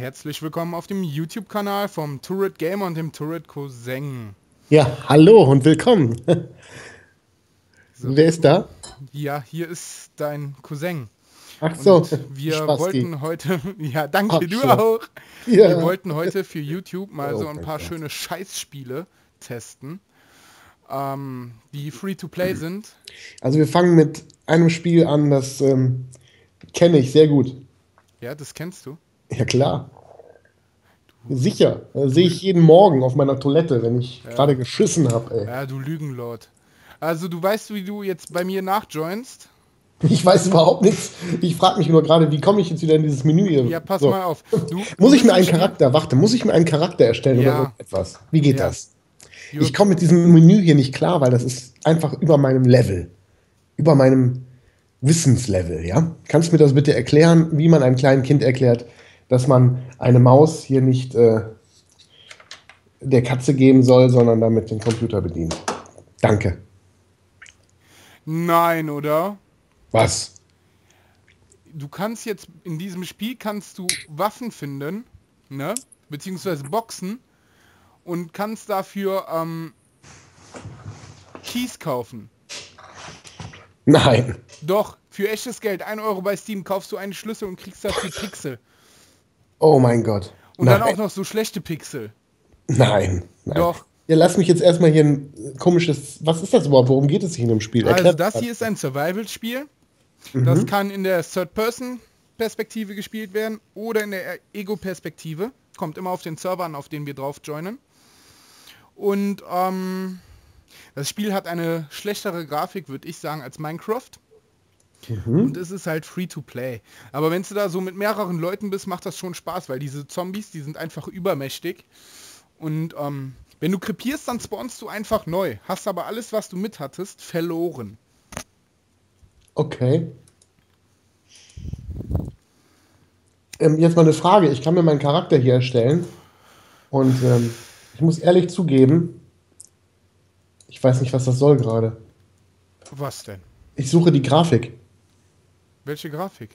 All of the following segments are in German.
Herzlich willkommen auf dem YouTube-Kanal vom Turret Gamer und dem Turret Cousin. Ja, hallo und willkommen. So. Wer ist da? Ja, hier ist dein Cousin. Ach so. Und wir Spasti. wollten heute, ja, danke, Ach, du auch. Ja. Wir wollten heute für YouTube mal oh, so ein paar Gott. schöne Scheißspiele testen, ähm, die free to play sind. Also wir fangen mit einem Spiel an, das ähm, kenne ich sehr gut. Ja, das kennst du? Ja, klar. Sicher. Das sehe ich jeden Morgen auf meiner Toilette, wenn ich ja. gerade geschissen habe, Ja, du Lügenlord. Also, du weißt, wie du jetzt bei mir nachjoinst? Ich weiß überhaupt nichts. Ich frage mich nur gerade, wie komme ich jetzt wieder in dieses Menü hier? Ja, pass so. mal auf. Du, muss ich mir einen Charakter, warte, muss ich mir einen Charakter erstellen ja. oder etwas? Wie geht ja. das? Ich komme mit diesem Menü hier nicht klar, weil das ist einfach über meinem Level. Über meinem Wissenslevel, ja? Kannst du mir das bitte erklären, wie man einem kleinen Kind erklärt, dass man eine Maus hier nicht äh, der Katze geben soll, sondern damit den Computer bedient. Danke. Nein, oder? Was? Du kannst jetzt in diesem Spiel kannst du Waffen finden, ne? Beziehungsweise Boxen und kannst dafür ähm, Keys kaufen. Nein. Doch, für echtes Geld, 1 Euro bei Steam, kaufst du einen Schlüssel und kriegst dafür Pixel. Oh mein Gott. Und nein. dann auch noch so schlechte Pixel. Nein. nein. Doch. Ja, lass mich jetzt erstmal hier ein komisches. Was ist das überhaupt? Worum geht es hier in dem Spiel? Also, Erklärt das hier ist ein Survival-Spiel. Mhm. Das kann in der Third-Person-Perspektive gespielt werden oder in der Ego-Perspektive. Kommt immer auf den Server an, auf den wir drauf joinen. Und ähm, das Spiel hat eine schlechtere Grafik, würde ich sagen, als Minecraft. Mhm. Und es ist halt free to play. Aber wenn du da so mit mehreren Leuten bist, macht das schon Spaß, weil diese Zombies, die sind einfach übermächtig. Und ähm, wenn du krepierst, dann spawnst du einfach neu. Hast aber alles, was du mit hattest, verloren. Okay. Ähm, jetzt mal eine Frage. Ich kann mir meinen Charakter hier erstellen. Und ähm, ich muss ehrlich zugeben, ich weiß nicht, was das soll gerade. Was denn? Ich suche die Grafik. Welche Grafik?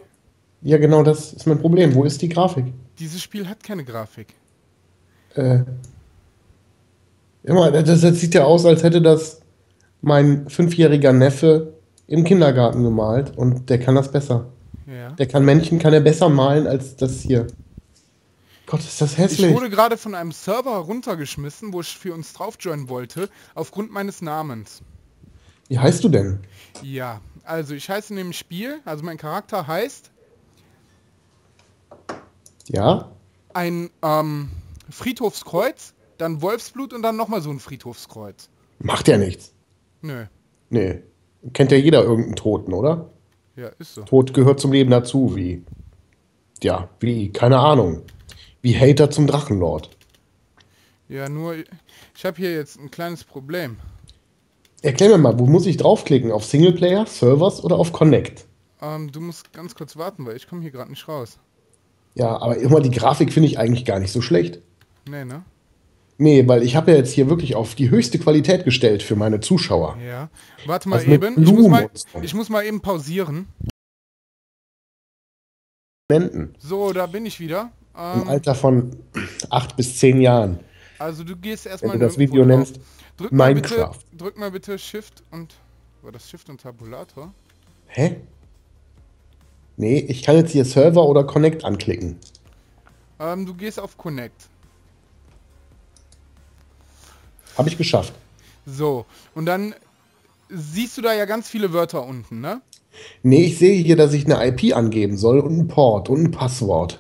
Ja, genau, das ist mein Problem. Wo ist die Grafik? Dieses Spiel hat keine Grafik. Äh. Immer, das, das sieht ja aus, als hätte das mein fünfjähriger Neffe im Kindergarten gemalt und der kann das besser. Ja. Der kann Männchen kann er besser malen als das hier. Gott, ist das hässlich. Ich wurde gerade von einem Server runtergeschmissen, wo ich für uns drauf joinen wollte, aufgrund meines Namens. Wie heißt du denn? Ja, also ich heiße in dem Spiel, also mein Charakter heißt. Ja. Ein ähm, Friedhofskreuz, dann Wolfsblut und dann nochmal so ein Friedhofskreuz. Macht ja nichts. Nö. Nee. Kennt ja jeder irgendeinen Toten, oder? Ja, ist so. Tod gehört zum Leben dazu, wie. Ja, wie, keine Ahnung. Wie Hater zum Drachenlord. Ja, nur, ich habe hier jetzt ein kleines Problem. Erklär mir mal, wo muss ich draufklicken? Auf Singleplayer, Servers oder auf Connect? Ähm, du musst ganz kurz warten, weil ich komme hier gerade nicht raus. Ja, aber immer die Grafik finde ich eigentlich gar nicht so schlecht. Nee, ne? Nee, weil ich habe ja jetzt hier wirklich auf die höchste Qualität gestellt für meine Zuschauer. Ja. Warte mal also eben. Ich muss mal, ich muss mal eben pausieren. So, da bin ich wieder. Ähm, Im Alter von 8 bis 10 Jahren. Also du gehst erstmal. Wenn du das Video nennst. Drück Minecraft. Mal bitte, drück mal bitte Shift und. War das Shift und Tabulator? Hä? Nee, ich kann jetzt hier Server oder Connect anklicken. Ähm, du gehst auf Connect. Habe ich geschafft. So, und dann siehst du da ja ganz viele Wörter unten, ne? Nee, ich sehe hier, dass ich eine IP angeben soll und ein Port und ein Passwort.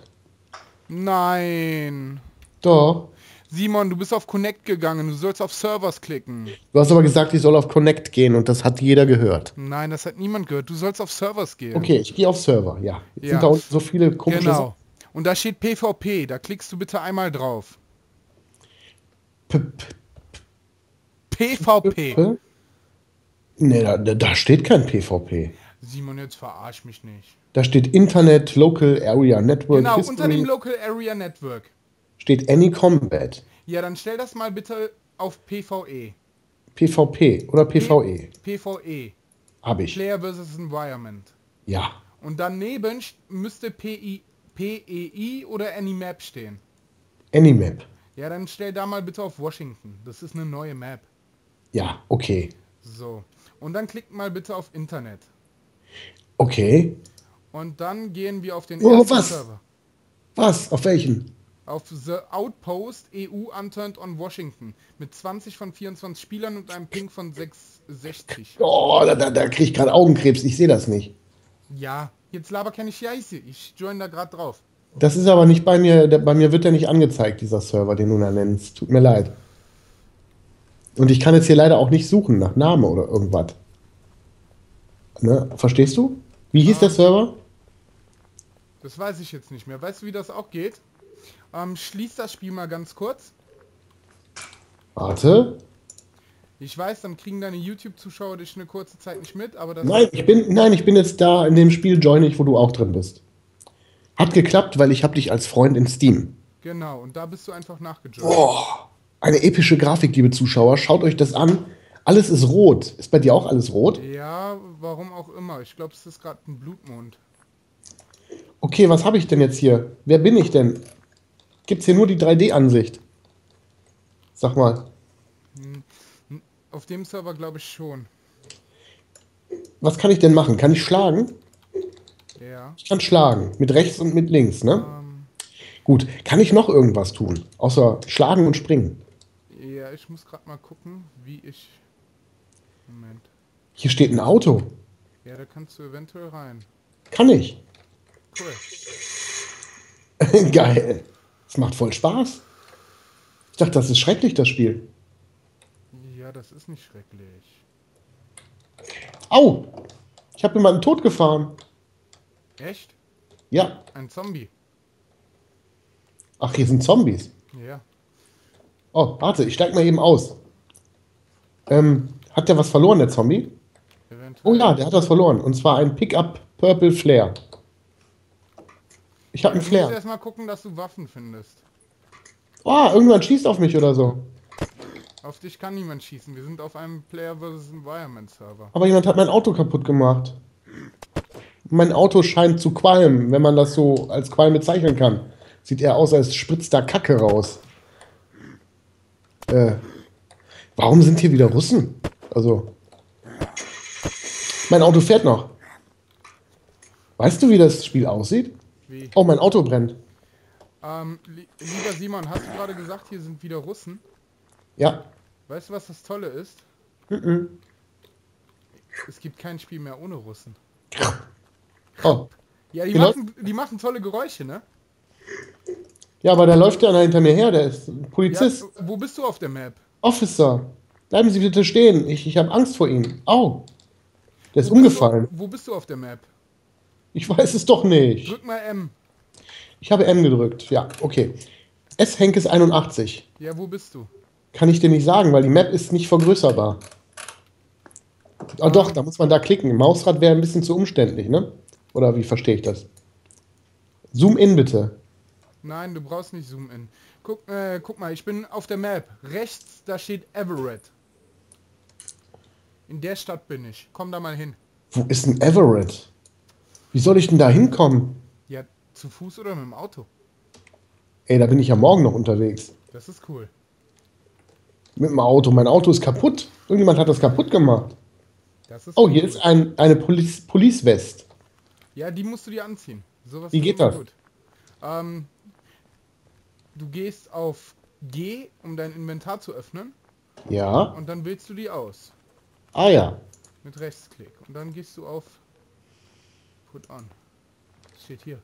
Nein. Doch. Simon, du bist auf Connect gegangen, du sollst auf Servers klicken. Du hast aber gesagt, ich soll auf Connect gehen und das hat jeder gehört. Nein, das hat niemand gehört. Du sollst auf Servers gehen. Okay, ich gehe auf Server, ja. Jetzt ja. sind da unten so viele komische Genau. Und da steht PvP, da klickst du bitte einmal drauf. P PvP. Nee, da, da steht kein PvP. Simon, jetzt verarsch mich nicht. Da steht Internet, Local Area Network. Genau, History. unter dem Local Area Network steht Any Combat. Ja, dann stell das mal bitte auf PvE. PvP oder PvE? P PvE. Hab ich. Player versus Environment. Ja. Und daneben müsste PI, P-E-I oder Animap stehen? Animap. Ja, dann stell da mal bitte auf Washington. Das ist eine neue Map. Ja, okay. So. Und dann klickt mal bitte auf Internet. Okay. Und dann gehen wir auf den oh, ersten was? Server. Was? Auf welchen? Auf The Outpost EU Unturned on Washington. Mit 20 von 24 Spielern und einem Ping von 660. Oh, da, da, da krieg ich gerade Augenkrebs. Ich sehe das nicht. Ja, jetzt laber keine Scheiße. Ich join da gerade drauf. Das ist aber nicht bei mir. Bei mir wird der nicht angezeigt, dieser Server, den du da nennst. Tut mir leid. Und ich kann jetzt hier leider auch nicht suchen nach Name oder irgendwas. Ne? Verstehst du? Wie hieß ah. der Server? Das weiß ich jetzt nicht mehr. Weißt du, wie das auch geht? Ähm, schließ das Spiel mal ganz kurz. Warte. Ich weiß, dann kriegen deine YouTube-Zuschauer dich eine kurze Zeit nicht mit, aber das. Nein, ich bin, nein, ich bin jetzt da in dem Spiel join ich, wo du auch drin bist. Hat geklappt, weil ich habe dich als Freund in Steam. Genau, und da bist du einfach nachgejoint. Boah, eine epische Grafik, liebe Zuschauer. Schaut euch das an. Alles ist rot. Ist bei dir auch alles rot? Ja, warum auch immer. Ich glaube, es ist gerade ein Blutmond. Okay, was habe ich denn jetzt hier? Wer bin ich denn? Gibt es hier nur die 3D-Ansicht? Sag mal. Hm, auf dem Server glaube ich schon. Was kann ich denn machen? Kann ich schlagen? Ja. Ich kann schlagen. Mit rechts und mit links, ne? Ähm. Gut. Kann ich noch irgendwas tun? Außer schlagen und springen? Ja, ich muss gerade mal gucken, wie ich... Moment. Hier steht ein Auto. Ja, da kannst du eventuell rein. Kann ich. Cool. Geil. Das macht voll Spaß. Ich dachte, das ist schrecklich, das Spiel. Ja, das ist nicht schrecklich. Au! Ich habe jemanden tot gefahren. Echt? Ja. Ein Zombie. Ach, hier sind Zombies. Ja. Oh, warte, ich steig mal eben aus. Ähm, hat der was verloren, der Zombie? Eventuell. Oh ja, der hat was verloren. Und zwar ein Pickup Purple Flare. Ich habe einen Flair. Du musst erstmal gucken, dass du Waffen findest. Oh, irgendwann schießt auf mich oder so. Auf dich kann niemand schießen. Wir sind auf einem Player vs. Environment Server. Aber jemand hat mein Auto kaputt gemacht. Mein Auto scheint zu qualmen, wenn man das so als Qualm bezeichnen kann. Sieht eher aus, als spritzt da Kacke raus. Äh, warum sind hier wieder Russen? Also. Mein Auto fährt noch. Weißt du, wie das Spiel aussieht? Wie? Oh, mein Auto brennt. Ähm, li lieber Simon, hast du gerade gesagt, hier sind wieder Russen? Ja. Weißt du, was das Tolle ist? Mm. Es gibt kein Spiel mehr ohne Russen. Oh. Ja, die, genau. machen, die machen tolle Geräusche, ne? Ja, aber da läuft ja einer hinter mir her, der ist ein Polizist. Ja, wo bist du auf der Map? Officer. Bleiben Sie bitte stehen. Ich, ich habe Angst vor Ihnen. Au. Der ist wo umgefallen. Du, wo bist du auf der Map? Ich weiß es doch nicht. Drück mal M. Ich habe M gedrückt. Ja, okay. S Henkes 81. Ja, wo bist du? Kann ich dir nicht sagen, weil die Map ist nicht vergrößerbar. Ah, doch, da muss man da klicken. Mausrad wäre ein bisschen zu umständlich, ne? Oder wie verstehe ich das? Zoom in bitte. Nein, du brauchst nicht Zoom in. Guck, äh, guck mal, ich bin auf der Map. Rechts, da steht Everett. In der Stadt bin ich. Komm da mal hin. Wo ist denn Everett? Wie soll ich denn da hinkommen? Ja, zu Fuß oder mit dem Auto? Ey, da bin ich ja morgen noch unterwegs. Das ist cool. Mit dem Auto. Mein Auto ist kaputt. Irgendjemand hat das kaputt gemacht. Das oh, hier ist ein, eine Police, Police West. Ja, die musst du dir anziehen. Sowas Wie geht das? Ähm, du gehst auf G, um dein Inventar zu öffnen. Ja. Und dann wählst du die aus. Ah ja. Mit Rechtsklick. Und dann gehst du auf Put on. Steht hier.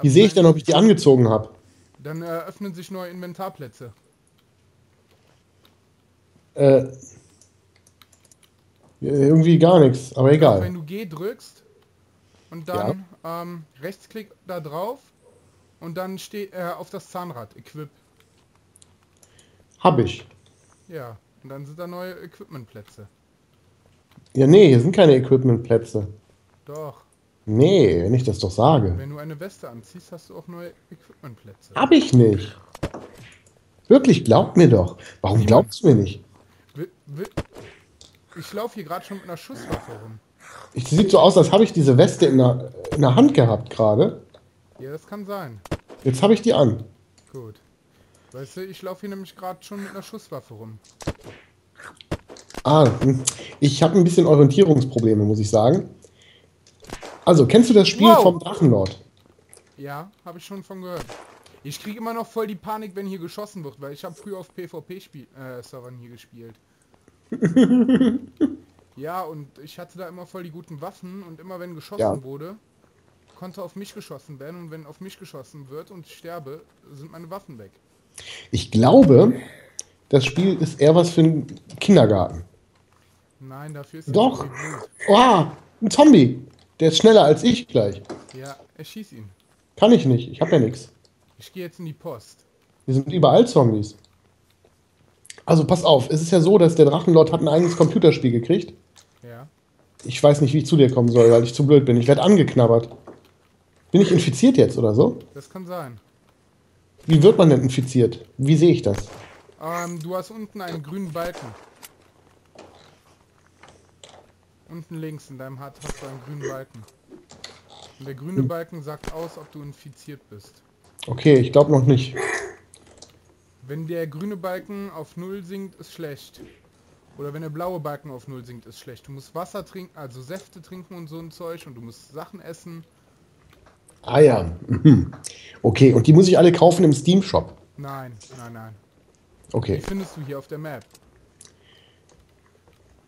Wie sehe ich denn, ob ich die angezogen habe? Dann eröffnen sich neue Inventarplätze. Äh, irgendwie gar nichts, aber egal. Wenn du G drückst und dann ja. ähm, Rechtsklick da drauf und dann steht äh, auf das Zahnrad, Equip. Hab ich. Ja, und dann sind da neue Equipmentplätze. Ja, nee, hier sind keine Equipmentplätze. Doch. Nee, wenn ich das doch sage. Wenn du eine Weste anziehst, hast du auch neue Equipmentplätze. Hab ich nicht. Wirklich, glaub mir doch. Warum glaubst du mir nicht? Ich laufe hier gerade schon mit einer Schusswaffe rum. Ich, sieht so aus, als habe ich diese Weste in der, in der Hand gehabt gerade. Ja, das kann sein. Jetzt habe ich die an. Gut. Weißt du, ich laufe hier nämlich gerade schon mit einer Schusswaffe rum. Ah, hm. ich habe ein bisschen Orientierungsprobleme, muss ich sagen. Also, kennst du das Spiel wow. vom Drachenlord? Ja, habe ich schon von gehört. Ich kriege immer noch voll die Panik, wenn hier geschossen wird, weil ich habe früher auf PvP-Servern äh, hier gespielt. ja, und ich hatte da immer voll die guten Waffen und immer wenn geschossen ja. wurde, konnte auf mich geschossen werden und wenn auf mich geschossen wird und ich sterbe, sind meine Waffen weg. Ich glaube, das Spiel ist eher was für einen Kindergarten. Nein, dafür ist es Doch. Oh, ein Zombie. Der ist schneller als ich gleich. Ja, erschieß ihn. Kann ich nicht. Ich habe ja nichts. Ich gehe jetzt in die Post. Wir sind überall Zombies. Also pass auf, es ist ja so, dass der Drachenlord hat ein eigenes Computerspiel gekriegt. Ja. Ich weiß nicht, wie ich zu dir kommen soll, weil ich zu blöd bin. Ich werde angeknabbert. Bin ich infiziert jetzt oder so? Das kann sein. Wie wird man denn infiziert? Wie sehe ich das? Ähm, du hast unten einen grünen Balken. Unten links in deinem Hut hast du einen grünen Balken. Und der grüne hm. Balken sagt aus, ob du infiziert bist. Okay, ich glaube noch nicht. Wenn der grüne Balken auf Null sinkt, ist schlecht. Oder wenn der blaue Balken auf Null sinkt, ist schlecht. Du musst Wasser trinken, also Säfte trinken und so ein Zeug und du musst Sachen essen. Ah ja. Mhm. Okay, und die muss ich alle kaufen im Steam Shop? Nein, nein, nein. Okay. Die findest du hier auf der Map.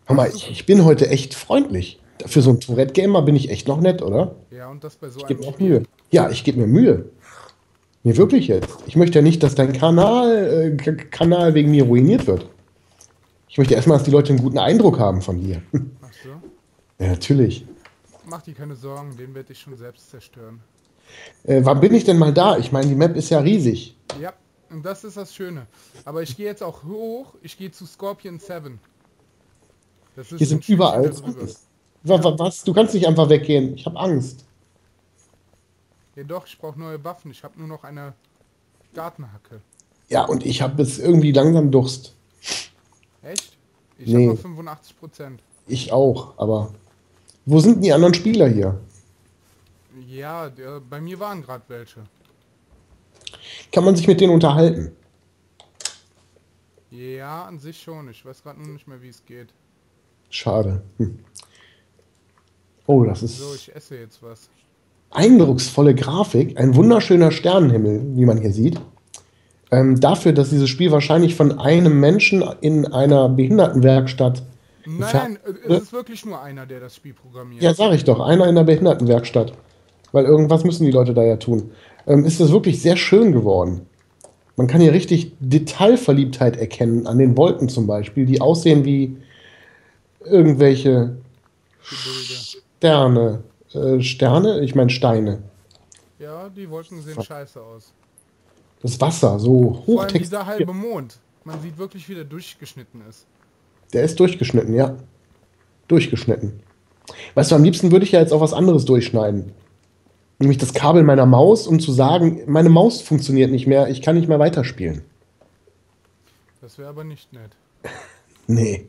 Hör mal, ich, ich bin heute echt freundlich. Für so ein Tourette-Gamer bin ich echt noch nett, oder? Ja, und das bei so ich einem auch Mühe. Ja, ich gebe mir Mühe. Mir wirklich jetzt. Ich möchte ja nicht, dass dein Kanal, äh, Kanal wegen mir ruiniert wird. Ich möchte erstmal, dass die Leute einen guten Eindruck haben von dir. Ach so? Ja, natürlich. Mach dir keine Sorgen, den werde ich schon selbst zerstören. Äh, wann bin ich denn mal da? Ich meine, die Map ist ja riesig. Ja, und das ist das Schöne. Aber ich gehe jetzt auch hoch. Ich gehe zu Scorpion 7. Hier sind überall. Was? Du kannst nicht einfach weggehen. Ich habe Angst. Ja doch, ich brauche neue Waffen. Ich habe nur noch eine Gartenhacke. Ja, und ich habe jetzt irgendwie langsam Durst. Echt? Ich nee. habe noch 85 Prozent. Ich auch, aber wo sind die anderen Spieler hier? Ja, der, bei mir waren gerade welche. Kann man sich mit denen unterhalten? Ja, an sich schon. Ich weiß gerade nur nicht mehr, wie es geht. Schade. Hm. Oh, das ist. So, ich esse jetzt was. Eindrucksvolle Grafik, ein wunderschöner Sternenhimmel, wie man hier sieht. Ähm, dafür, dass dieses Spiel wahrscheinlich von einem Menschen in einer Behindertenwerkstatt. Nein, nein, es ist wirklich nur einer, der das Spiel programmiert. Ja, sag ich doch, einer in der Behindertenwerkstatt. Weil irgendwas müssen die Leute da ja tun. Ähm, ist das wirklich sehr schön geworden. Man kann hier richtig Detailverliebtheit erkennen, an den Wolken zum Beispiel, die aussehen wie irgendwelche Sterne. Äh, Sterne? Ich meine Steine. Ja, die Wolken sehen scheiße aus. Das Wasser, so hoch. Vor allem dieser halbe Mond. Man sieht wirklich, wie der durchgeschnitten ist. Der ist durchgeschnitten, ja. Durchgeschnitten. Weißt du, am liebsten würde ich ja jetzt auch was anderes durchschneiden. Nämlich das Kabel meiner Maus, um zu sagen, meine Maus funktioniert nicht mehr, ich kann nicht mehr weiterspielen. Das wäre aber nicht nett. nee.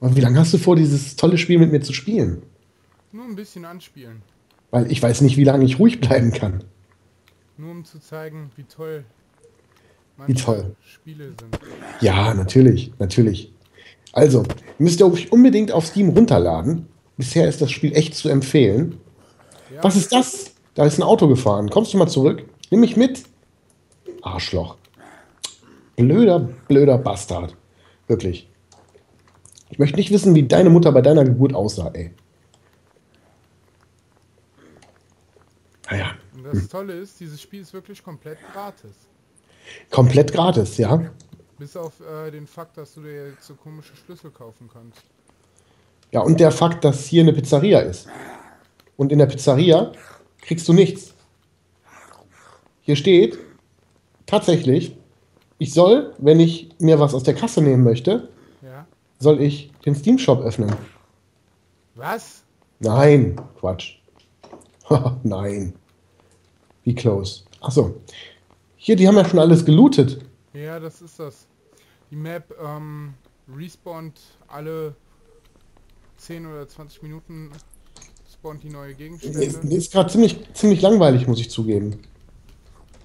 Aber wie lange hast du vor, dieses tolle Spiel mit mir zu spielen? Nur ein bisschen anspielen. Weil ich weiß nicht, wie lange ich ruhig bleiben kann. Nur um zu zeigen, wie toll manche wie toll. Spiele sind. Ja, natürlich, natürlich. Also, müsst ihr euch unbedingt auf Steam runterladen. Bisher ist das Spiel echt zu empfehlen. Ja. Was ist das? Da ist ein Auto gefahren. Kommst du mal zurück? Nimm mich mit. Arschloch. Blöder, blöder Bastard. Wirklich. Ich möchte nicht wissen, wie deine Mutter bei deiner Geburt aussah, ey. Naja. Und das Tolle ist, dieses Spiel ist wirklich komplett gratis. Komplett gratis, ja. Bis auf äh, den Fakt, dass du dir jetzt so komische Schlüssel kaufen kannst. Ja, und der Fakt, dass hier eine Pizzeria ist. Und in der Pizzeria kriegst du nichts. Hier steht tatsächlich, ich soll, wenn ich mir was aus der Kasse nehmen möchte, soll ich den Steam Shop öffnen. Was? Nein, Quatsch. Nein. Wie close. Achso. Hier, die haben ja schon alles gelootet. Ja, das ist das. Die Map ähm, respawnt alle 10 oder 20 Minuten spawnt die neue Gegenstände. Ist, ist gerade ziemlich, ziemlich langweilig, muss ich zugeben.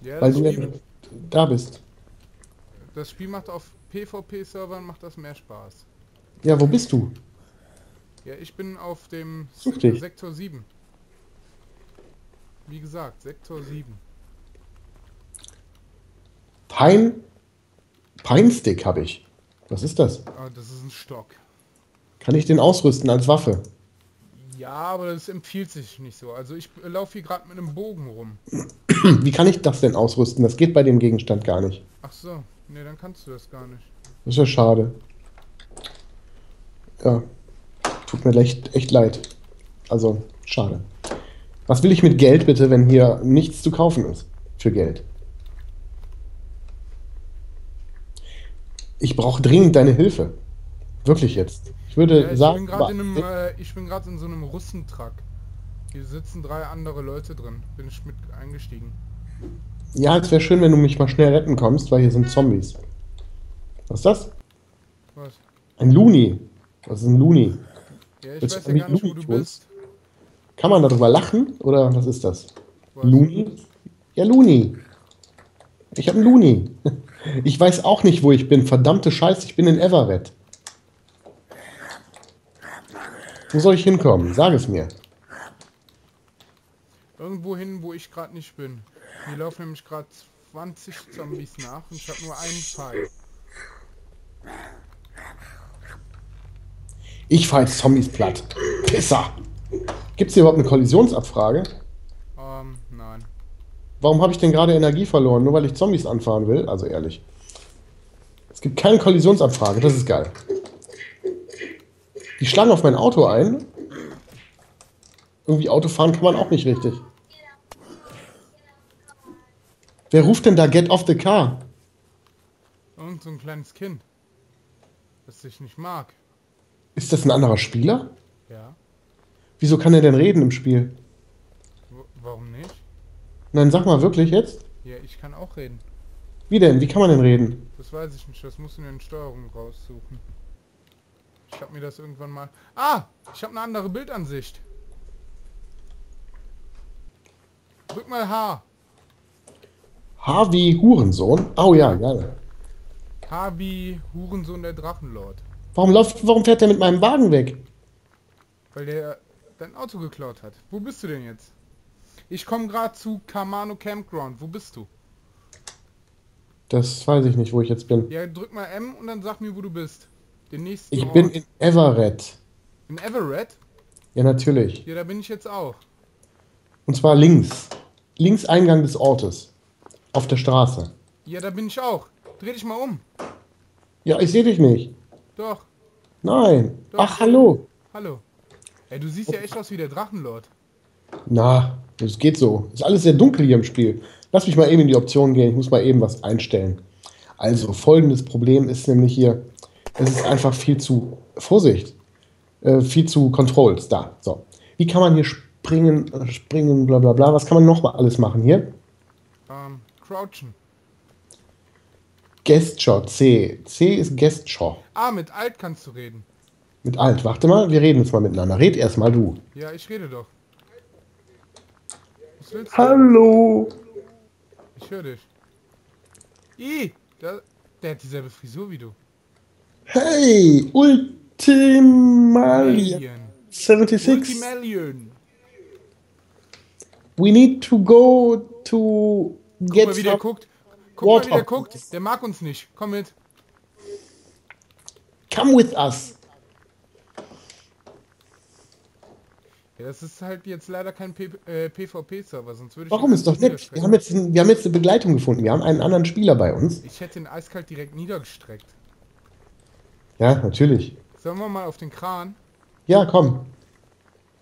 Ja, Weil du Spiel, da bist. das Spiel macht auf PvP-Servern macht das mehr Spaß. Ja, wo bist du? Ja, ich bin auf dem Such dich. Sektor 7. Wie gesagt, Sektor 7. Pine. Pine Stick habe ich. Was ist das? Ah, das ist ein Stock. Kann ich den ausrüsten als Waffe? Ja, aber das empfiehlt sich nicht so. Also ich äh, laufe hier gerade mit einem Bogen rum. Wie kann ich das denn ausrüsten? Das geht bei dem Gegenstand gar nicht. Ach so, ne, dann kannst du das gar nicht. Das ist ja schade. Ja. Tut mir echt, echt leid. Also, schade. Was will ich mit Geld bitte, wenn hier nichts zu kaufen ist? Für Geld. Ich brauche dringend deine Hilfe. Wirklich jetzt. Ich würde Ja, ich sagen. bin einem, äh, ich bin gerade in so einem Russentruck. Hier sitzen drei andere Leute drin. Bin ich mit eingestiegen. ja, es wäre schön, wenn du mich mal schnell retten kommst, weil hier sind Zombies. Was ist das? Was? Ein Looney. Was ist ein Looney? Ja, ich Willst weiß ja gar nicht, wo du bist. Kann man darüber lachen? Oder was ist das? Was? Looney? Ja, Looney. Ich habe einen Looney. Ich weiß auch nicht, wo ich bin. Verdammte Scheiße, ich bin in Everett. Wo soll ich hinkommen? Sag es mir. Irgendwo hin, wo ich gerade nicht bin. Hier laufen nämlich gerade 20 Zombies nach und ich habe nur einen Pfeil. Ich fahr jetzt Zombies platt. Pisser. Gibt es hier überhaupt eine Kollisionsabfrage? Ähm, nein. Warum habe ich denn gerade Energie verloren? Nur weil ich Zombies anfahren will? Also ehrlich. Es gibt keine Kollisionsabfrage, das ist geil. Die schlagen auf mein Auto ein. Irgendwie Autofahren kann man auch nicht richtig. Wer ruft denn da Get off the car? Irgend so ein kleines Kind. Das ich nicht mag. Ist das ein anderer Spieler? Ja. Wieso kann er denn reden im Spiel? W warum nicht? Nein, sag mal wirklich jetzt? Ja, ich kann auch reden. Wie denn? Wie kann man denn reden? Das weiß ich nicht. Das musst du in den Steuerungen raussuchen. Ich habe mir das irgendwann mal... Ah! Ich habe eine andere Bildansicht. Drück mal H. Harvey Hurensohn? Oh ja, geil. H wie Hurensohn der Drachenlord. Warum, läuft, warum fährt er mit meinem Wagen weg? Weil der dein Auto geklaut hat. Wo bist du denn jetzt? Ich komme gerade zu Kamano Campground. Wo bist du? Das weiß ich nicht, wo ich jetzt bin. Ja, drück mal M und dann sag mir, wo du bist. Den nächsten Ich Ort. bin in Everett. in Everett. Ja, natürlich. Ja, da bin ich jetzt auch. Und zwar links. Links Eingang des Ortes. Auf der Straße. Ja, da bin ich auch. Dreh dich mal um. Ja, ich sehe dich nicht. Doch. Nein. Doch. Ach, hallo. Hallo. Ey, du siehst ja echt aus wie der Drachenlord. Na, das geht so. Ist alles sehr dunkel hier im Spiel. Lass mich mal eben in die Optionen gehen. Ich muss mal eben was einstellen. Also, folgendes Problem ist nämlich hier, es ist einfach viel zu, Vorsicht, äh, viel zu Controls. Da, so. Wie kann man hier springen, äh, springen, bla bla bla. Was kann man noch mal alles machen hier? Ähm, crouchen. Gesture, C. C ist Gesture. Ah, mit Alt kannst du reden. Mit Alt. Warte mal, wir reden jetzt mal miteinander. Red erstmal du. Ja, ich rede doch. Hallo. Ich höre dich. I, der, der hat dieselbe Frisur wie du. Hey, Ultimalia Alien. 76. Ultimalion. We need to go to Guck get mal, wie der guckt. Guck mal, wie der water. guckt. Der mag uns nicht. Komm mit. Come with us. Ja, das ist halt jetzt leider kein äh, PvP-Server, sonst würde ich... Warum ist doch nett? Wir haben, jetzt, wir haben jetzt eine Begleitung gefunden. Wir haben einen anderen Spieler bei uns. Ich hätte ihn eiskalt direkt niedergestreckt. Ja, natürlich. Sollen wir mal auf den Kran? Ja, komm.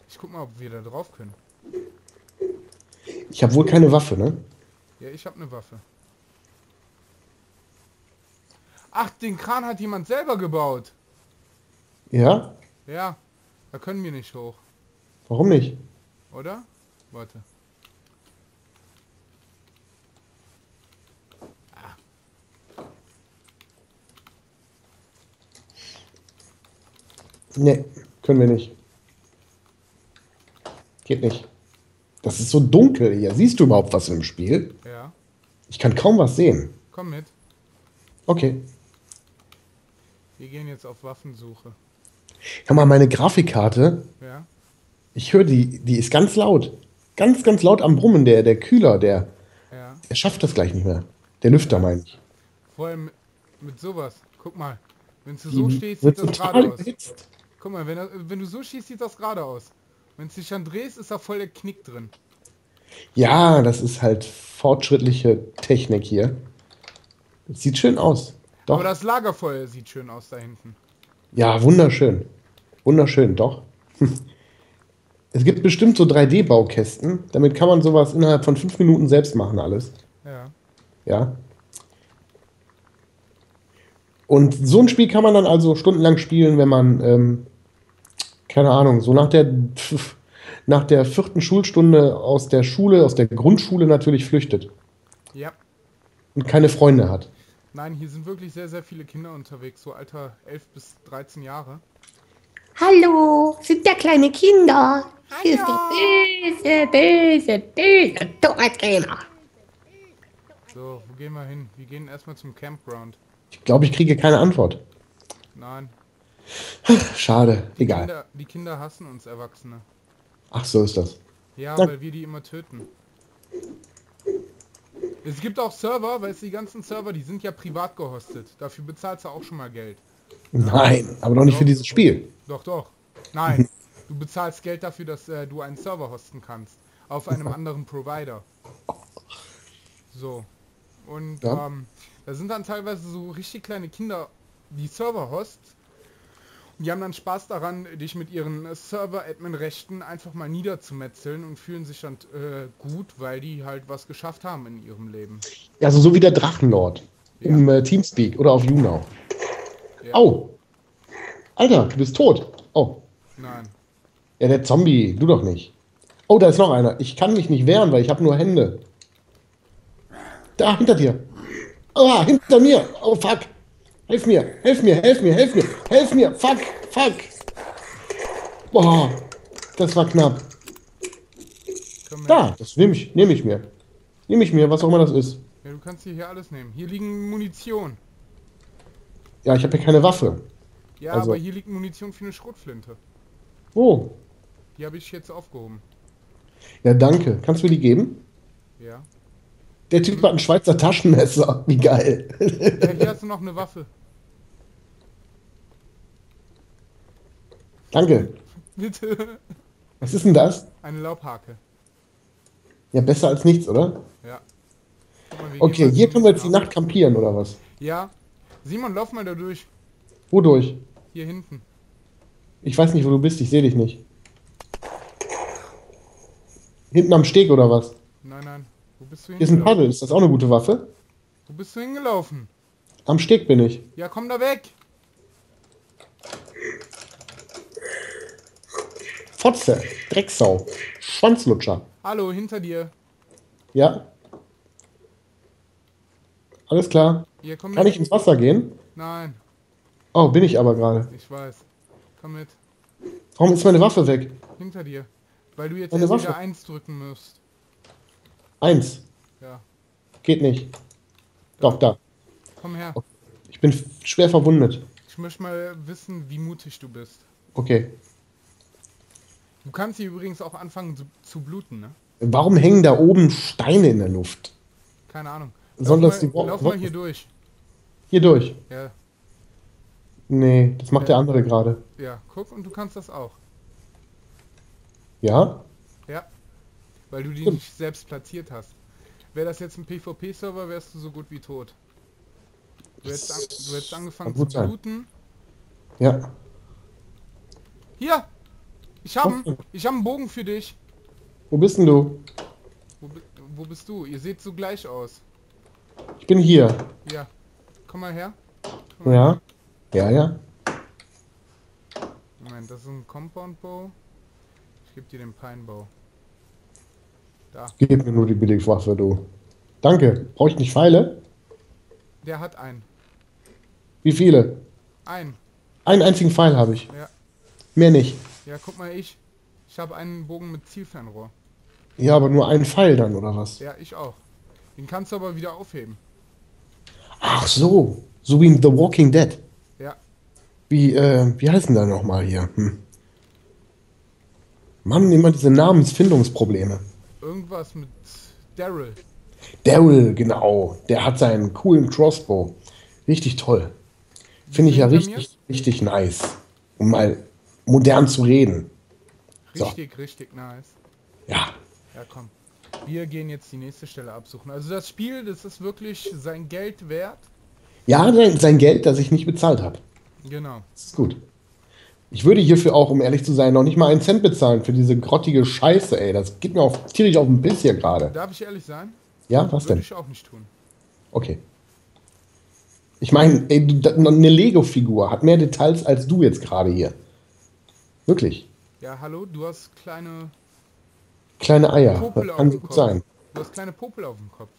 Ich guck mal, ob wir da drauf können. Ich habe wohl keine Waffe, ne? Ja, ich habe eine Waffe. Ach, den Kran hat jemand selber gebaut. Ja? Ja, da können wir nicht hoch, Warum nicht? oder? Warte. Ne, können wir nicht. Geht nicht. Das ist so dunkel hier. Siehst du überhaupt was im Spiel? Ja. Ich kann kaum was sehen. Komm mit. Okay. Wir gehen jetzt auf Waffensuche. Hör mal, meine Grafikkarte. Ja. Ich höre die, die ist ganz laut. Ganz, ganz laut am Brummen. Der, der Kühler, der, Ja. der schafft das gleich nicht mehr. Der Lüfter, meine ich. Vor allem mit, sowas. Guck mal. Wenn du so stehst, sieht das gerade aus. Guck mal, wenn, wenn du so schießt, sieht das gerade aus. Wenn du dich dann drehst, ist da voll der Knick drin. Ja, das ist halt fortschrittliche Technik hier. Das sieht schön aus. Doch. Aber das Lagerfeuer sieht schön aus da hinten. Ja, wunderschön. Wunderschön, doch. Es gibt bestimmt so 3D-Baukästen. Damit kann man sowas innerhalb von fünf Minuten selbst machen, alles. Ja. Ja. Und so ein Spiel kann man dann also stundenlang spielen, wenn man, ähm, keine Ahnung, so nach der, pf, nach der vierten Schulstunde aus der Schule, aus der Grundschule natürlich flüchtet Ja. und keine Freunde hat. Nein, hier sind wirklich sehr, sehr viele Kinder unterwegs. So Alter 11 bis 13 Jahre. Hallo, sind da kleine Kinder? Hier ist der böse, böse, böse Tortrainer. So, wo gehen wir hin? Wir gehen erstmal zum Campground. Ich glaube, ich kriege keine Antwort. Nein. Schade, Die egal. Kinder, die Kinder hassen uns Erwachsene. Ach, so ist das. Ja, weil wir die immer töten. Es gibt auch Server, weil es die ganzen Server, die sind ja privat gehostet. Dafür bezahlst du auch schon mal Geld. Nein, aber doch nicht für dieses Spiel. Doch, doch. Nein. Du bezahlst Geld dafür, dass äh, du einen Server hosten kannst. Auf einem anderen Provider. So. Und Ja. ähm, da sind dann teilweise so richtig kleine Kinder, die Server host. Die haben dann Spaß daran, dich mit ihren Server-Admin-Rechten einfach mal niederzumetzeln und fühlen sich dann äh, gut, weil die halt was geschafft haben in ihrem Leben. Also so wie der Drachenlord im äh, Teamspeak oder auf YouNow. Ja. Au! Alter, du bist tot. Oh. Nein. Ja, der Zombie, du doch nicht. Oh, da ist noch einer. Ich kann mich nicht wehren, weil ich habe nur Hände. Da, hinter dir. Ah, hinter mir. Oh, fuck. Helf mir, helf mir, helf mir, helf mir, helf mir. Fuck, fuck. Boah, das war knapp. Da, das nehme ich, nehme ich mir. Nehme ich mir, was auch immer das ist. Ja, du kannst hier, hier alles nehmen. Hier liegen Munition. Ja, ich habe hier keine Waffe. Ja, Also- aber hier liegt Munition für eine Schrotflinte. Oh, Die habe ich jetzt aufgehoben. ja, danke. Kannst du mir die geben? Ja. Der Typ hat ein Schweizer Taschenmesser. Wie geil. Ja, hier hast du noch eine Waffe. danke. Bitte. Was ist denn das? Eine Laubhake. Ja, besser als nichts, oder? Ja. Mal, Okay, hier können wir jetzt die Nacht kampieren, oder was? Ja. Simon, lauf mal da durch. Wodurch? Hier hinten. Ich weiß nicht, wo du bist, ich sehe dich nicht. Hinten am Steg oder was? Nein, nein. Bist du Hier ist ein hingelaufen? Paddel, ist das auch eine gute Waffe? Wo bist du hingelaufen? Am Steg bin ich. Ja, komm da weg. Fotze, Drecksau, Schwanzlutscher. Hallo, hinter dir. Ja? Alles klar. Komm Kann mit. ich ins Wasser gehen? Nein, Oh, bin ich aber gerade. ich weiß. Komm mit. Warum ist meine Waffe weg? Hinter dir. Weil du jetzt wieder Waffe. 1 drücken musst. Eins. Ja. Geht nicht. Doch, da. Komm her. Ich bin schwer verwundet. Ich möchte mal wissen, wie mutig du bist. Okay. Du kannst hier übrigens auch anfangen zu, zu bluten, ne? Warum hängen da oben Steine in der Luft? Keine Ahnung. Mal, die lauf mal hier durch. Hier durch. Ja, Nee, das macht Ja. der andere gerade. ja, guck und du kannst das auch. Ja? Ja. Weil du die Stimmt. nicht selbst platziert hast. Wäre das jetzt ein PvP-Server, wärst du so gut wie tot. Du hättest, an, du hättest angefangen zu bluten. Ja. Hier! Ich habe ich hab einen Bogen für dich. Wo bist denn du? Wo, wo bist du? Ihr seht so gleich aus. Ich bin hier. Ja. Komm mal her. Komm mal Ja. Ja, ja. her. Moment, das ist ein Compound Bow. Ich gebe dir den Pine Bow. Da. Gib mir nur die Billigwaffe, du. Danke. Brauche ich nicht Pfeile? Der hat einen. Wie viele? Einen. Einen einzigen Pfeil habe ich. Ja. Mehr nicht. Ja, guck mal, ich. Ich habe einen Bogen mit Zielfernrohr. Ja, aber nur einen Pfeil dann, oder was? Ja, ich auch. Den kannst du aber wieder aufheben. Ach so, so wie in The Walking Dead. Ja. Wie, äh, wie heißen da nochmal hier? Hm. Mann, immer diese Namensfindungsprobleme. Irgendwas mit Daryl. Daryl, genau. Der hat seinen coolen Crossbow. Richtig toll. Finde ich ja richtig, richtig nice. Um mal modern zu reden. Richtig, so. richtig nice. Ja. Ja, komm. Wir gehen jetzt die nächste Stelle absuchen. Also das Spiel, das ist wirklich sein Geld wert. Ja, sein Geld, das ich nicht bezahlt habe. Genau. Das ist gut. Ich würde hierfür auch, um ehrlich zu sein, noch nicht mal einen Cent bezahlen für diese grottige Scheiße, ey. Das geht mir auch tierisch auf den Biss hier gerade. Darf ich ehrlich sein? Ja, was würde denn? Würde ich auch nicht tun. Okay. Ich meine, eine Lego-Figur hat mehr Details als du jetzt gerade hier. Wirklich. Ja, hallo, du hast kleine... Kleine Eier. Popel das kann gut Kopf. sein. Du hast kleine Popel auf dem Kopf.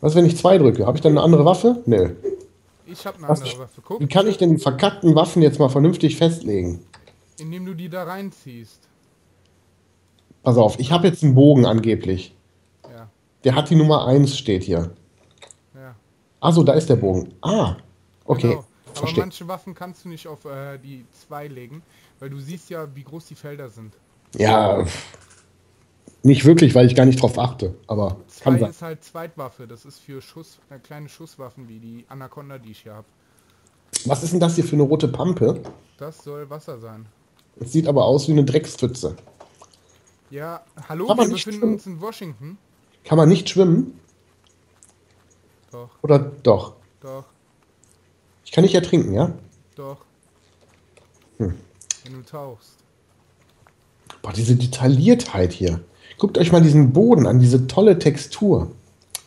Was, wenn ich zwei drücke? Habe ich dann eine andere Waffe? Nö. Ich habe eine Was, andere Waffe. Guck. Wie kann ich denn die verkackten Waffen jetzt mal vernünftig festlegen? Indem du die da reinziehst. Pass auf, ich habe jetzt einen Bogen angeblich. Ja. Der hat die Nummer 1, steht hier. Ja. Achso, da ist der Bogen. Ah, okay. Genau. Aber Verstehe. manche Waffen kannst du nicht auf äh, die 2 legen, weil du siehst ja, wie groß die Felder sind. Ja, nicht wirklich, weil ich gar nicht drauf achte, aber kann 2 sein. ist halt Zweitwaffe, das ist für Schuss, äh, kleine Schusswaffen wie die Anaconda, die ich hier habe. Was ist denn das hier für eine rote Pampe? Das soll Wasser sein. Das sieht aber aus wie eine Dreckspfütze. Ja, hallo, Kann man wir nicht befinden schwimmen? uns in Washington. Kann man nicht schwimmen? Doch, Oder doch? doch, Ich kann nicht ertrinken, ja? doch. Hm. Wenn du tauchst. Boah, diese Detailliertheit hier. Guckt euch mal diesen Boden an, diese tolle Textur.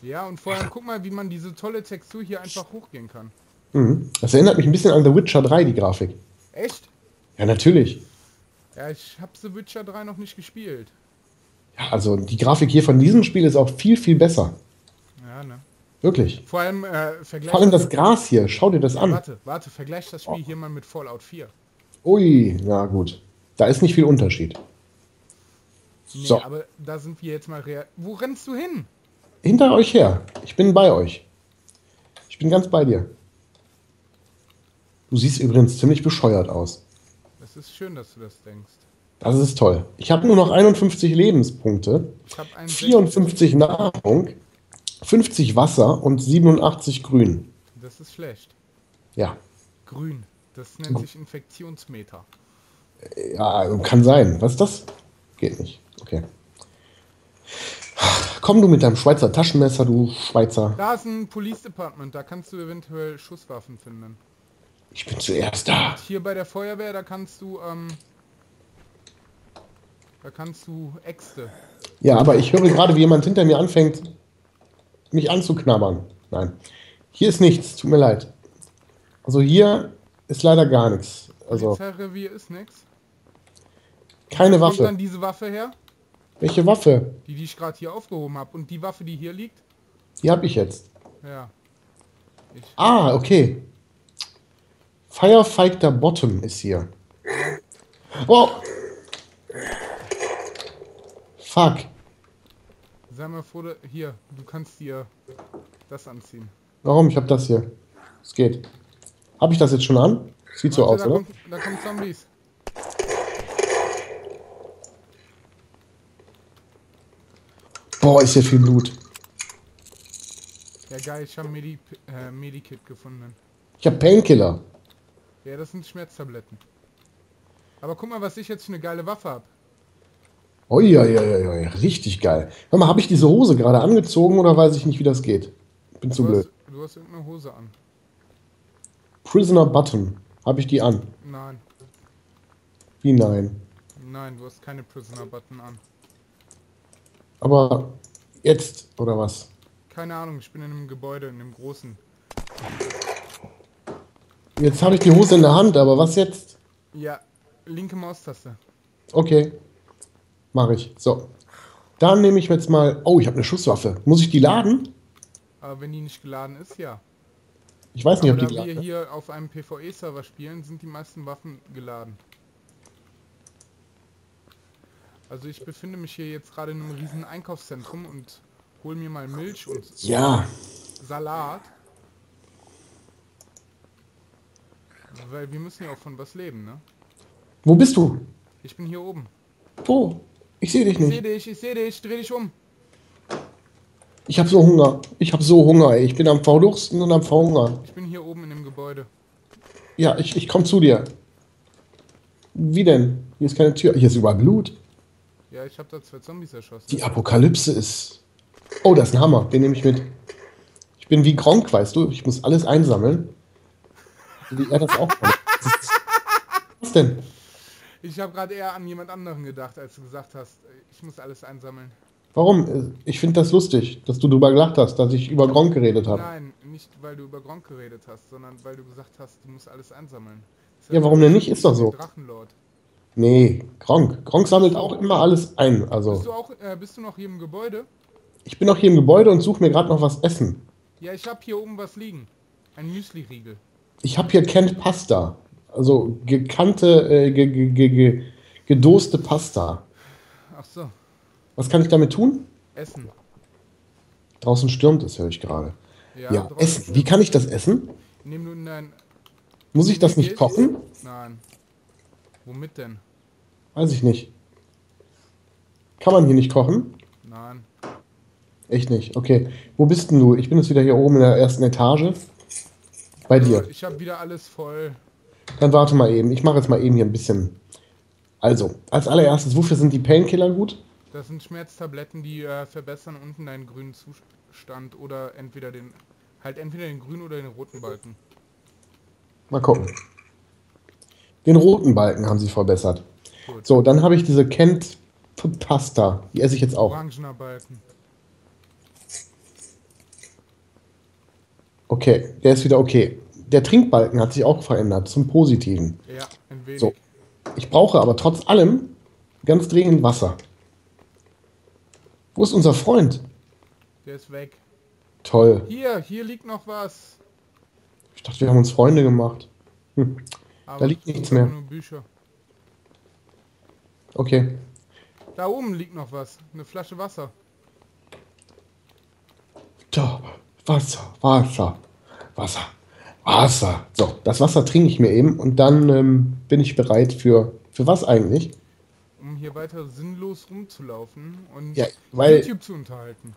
Ja, und vor allem guck mal, wie man diese tolle Textur hier einfach hochgehen kann. Mhm. Das erinnert mich ein bisschen an The Witcher 3, die Grafik. Echt? Ja, natürlich. Ja, ich habe The Witcher 3 noch nicht gespielt. Ja, also die Grafik hier von diesem Spiel ist auch viel, viel besser. Ja, ne? Wirklich. Vor allem, äh, vergleich Vor allem das Gras hier, schau dir das an. Warte, warte, vergleich das Spiel hier mal mit Fallout 4. Ui, na gut. Da ist nicht viel Unterschied. Nee, So. aber da sind wir jetzt mal real. Wo rennst du hin? Hinter euch her. Ich bin bei euch. Ich bin ganz bei dir. Du siehst übrigens ziemlich bescheuert aus. Es ist schön, dass du das denkst. Das ist toll. Ich habe nur noch 51 Lebenspunkte, Ich habe einen 54 Nahrung, 50 Wasser und 87 Grün. Das ist schlecht. Ja, Grün. Das nennt sich Infektionsmeter. ja, kann sein. Was ist das? Geht nicht. Okay. Komm du mit deinem Schweizer Taschenmesser, du Schweizer. Da ist ein Police Department, da kannst du eventuell Schusswaffen finden. Ich bin zuerst da. Hier bei der Feuerwehr, da kannst du, ähm, da kannst du Äxte. Ja, aber ich höre gerade, wie jemand hinter mir anfängt, mich anzuknabbern. Nein. Hier ist nichts, tut mir leid. Also hier ist leider gar nichts. Also Polizeirevier ist nix. keine Wo kommt dann Waffe. diese Waffe her? Welche Waffe? Die, die ich gerade hier aufgehoben habe. Und die Waffe, die hier liegt? Die habe ich jetzt. Ja. Ich, Ah, okay. Firefighter Bottom ist hier. Oh! Fuck. sei mal froh, hier, du kannst dir das anziehen. Warum? Ich habe das hier. Es geht. Habe ich das jetzt schon an? Sieht so Warte, aus, da, oder? kommt, da kommen Zombies. Boah, ist hier viel Blut. Ja geil, ich habe Medi äh, Medikit gefunden. Ich habe Painkiller. Ja, das sind Schmerztabletten. Aber guck mal, was ich jetzt für eine geile Waffe habe. Uiuiuiui, richtig geil. Hör mal, habe ich diese Hose gerade angezogen oder weiß ich nicht, wie das geht? Bin zu Du blöd. hast, du hast irgendeine Hose an. Prisoner Button. Habe ich die an? Nein, Wie nein? nein, du hast keine Prisoner Button an. Aber jetzt, oder was? Keine Ahnung, ich bin in einem Gebäude, in einem großen. Jetzt habe ich die Hose in der Hand, aber was jetzt? Ja, linke Maustaste. Okay. Mache ich. So. Dann nehme ich jetzt mal. Oh, ich habe eine Schusswaffe. Muss ich die laden? Aber wenn die nicht geladen ist, ja. Ich weiß nicht, Aber ob die da wir geladen ist. hier auf einem PvE-Server spielen, sind die meisten Waffen geladen. Also ich befinde mich hier jetzt gerade in einem riesen Einkaufszentrum und hol mir mal Milch und Ja. Salat. Weil wir müssen ja auch von was leben, ne? Wo bist du? Ich bin hier oben. Wo? Ich sehe dich Ich sehe nicht. dich, ich sehe dich, dreh dich um. Ich habe so Hunger. Ich habe so Hunger, ey. Ich bin am Verlusten und am Verhungern. Ich bin hier oben in dem Gebäude. Ja, ich, ich komme zu dir. Wie denn? Hier ist keine Tür. Hier ist überall Blut. Ja, ich habe da zwei Zombies erschossen. Die Apokalypse ist. Oh, das ist ein Hammer. Den nehme ich mit. Ich bin wie Gronk, weißt du. Ich muss alles einsammeln. Wie er das auch macht. Was denn? Ich habe gerade eher an jemand anderen gedacht, als du gesagt hast, ich muss alles einsammeln. Warum? Ich finde das lustig, dass du darüber gelacht hast, dass ich über Gronk geredet habe. Nein, nicht weil du über Gronk geredet hast, sondern weil du gesagt hast, du musst alles einsammeln. Das Ja, warum denn nicht? Ist doch so. Drachenlord. Nee, Gronk. Gronk sammelt auch immer alles ein. Bist Also, du auch, äh, bist du noch hier im Gebäude? ich bin auch hier im Gebäude und suche mir gerade noch was essen. Ja, ich habe hier oben was liegen. Ein Müsli-Riegel. Ich habe hier Canned Pasta. Also gekannte, äh, ge, ge, ge, ge, gedoste Pasta. Ach so, Was kann ich damit tun? Essen. Draußen stürmt es, höre ich gerade. Ja, Ja, essen. Wie kann ich das essen? Nimm nun dein... Muss ich das nicht kochen? Nein. Womit denn? Weiß ich nicht. Kann man hier nicht kochen? Nein. Echt nicht. Okay. Wo bist denn du? Ich bin jetzt wieder hier oben in der ersten Etage. Bei dir. Ich habe wieder alles voll. Dann warte mal eben. Ich mache jetzt mal eben hier ein bisschen. Also, als allererstes, wofür sind die Painkiller gut? Das sind Schmerztabletten, die äh, verbessern unten deinen grünen Zustand oder entweder den... Halt entweder den grünen oder den roten Balken. Mal gucken. Den roten Balken haben sie verbessert. Gut. So, dann habe ich diese Kent Pasta. Die esse ich jetzt auch. Okay, der ist wieder okay. Der Trinkbalken hat sich auch verändert zum Positiven. Ja, ein wenig. So. Ich brauche aber trotz allem ganz dringend Wasser. Wo ist unser Freund? Der ist weg. Toll. Hier, hier liegt noch was. Ich dachte, wir haben uns Freunde gemacht. Hm. Aber liegt nichts mehr. Bücher. Okay. Da oben liegt noch was. Eine Flasche Wasser. Da, Wasser, Wasser, Wasser, Wasser. So, das Wasser trinke ich mir eben und dann ähm, bin ich bereit für, für was eigentlich? Um hier weiter sinnlos rumzulaufen und Ja, weil- YouTube zu unterhalten.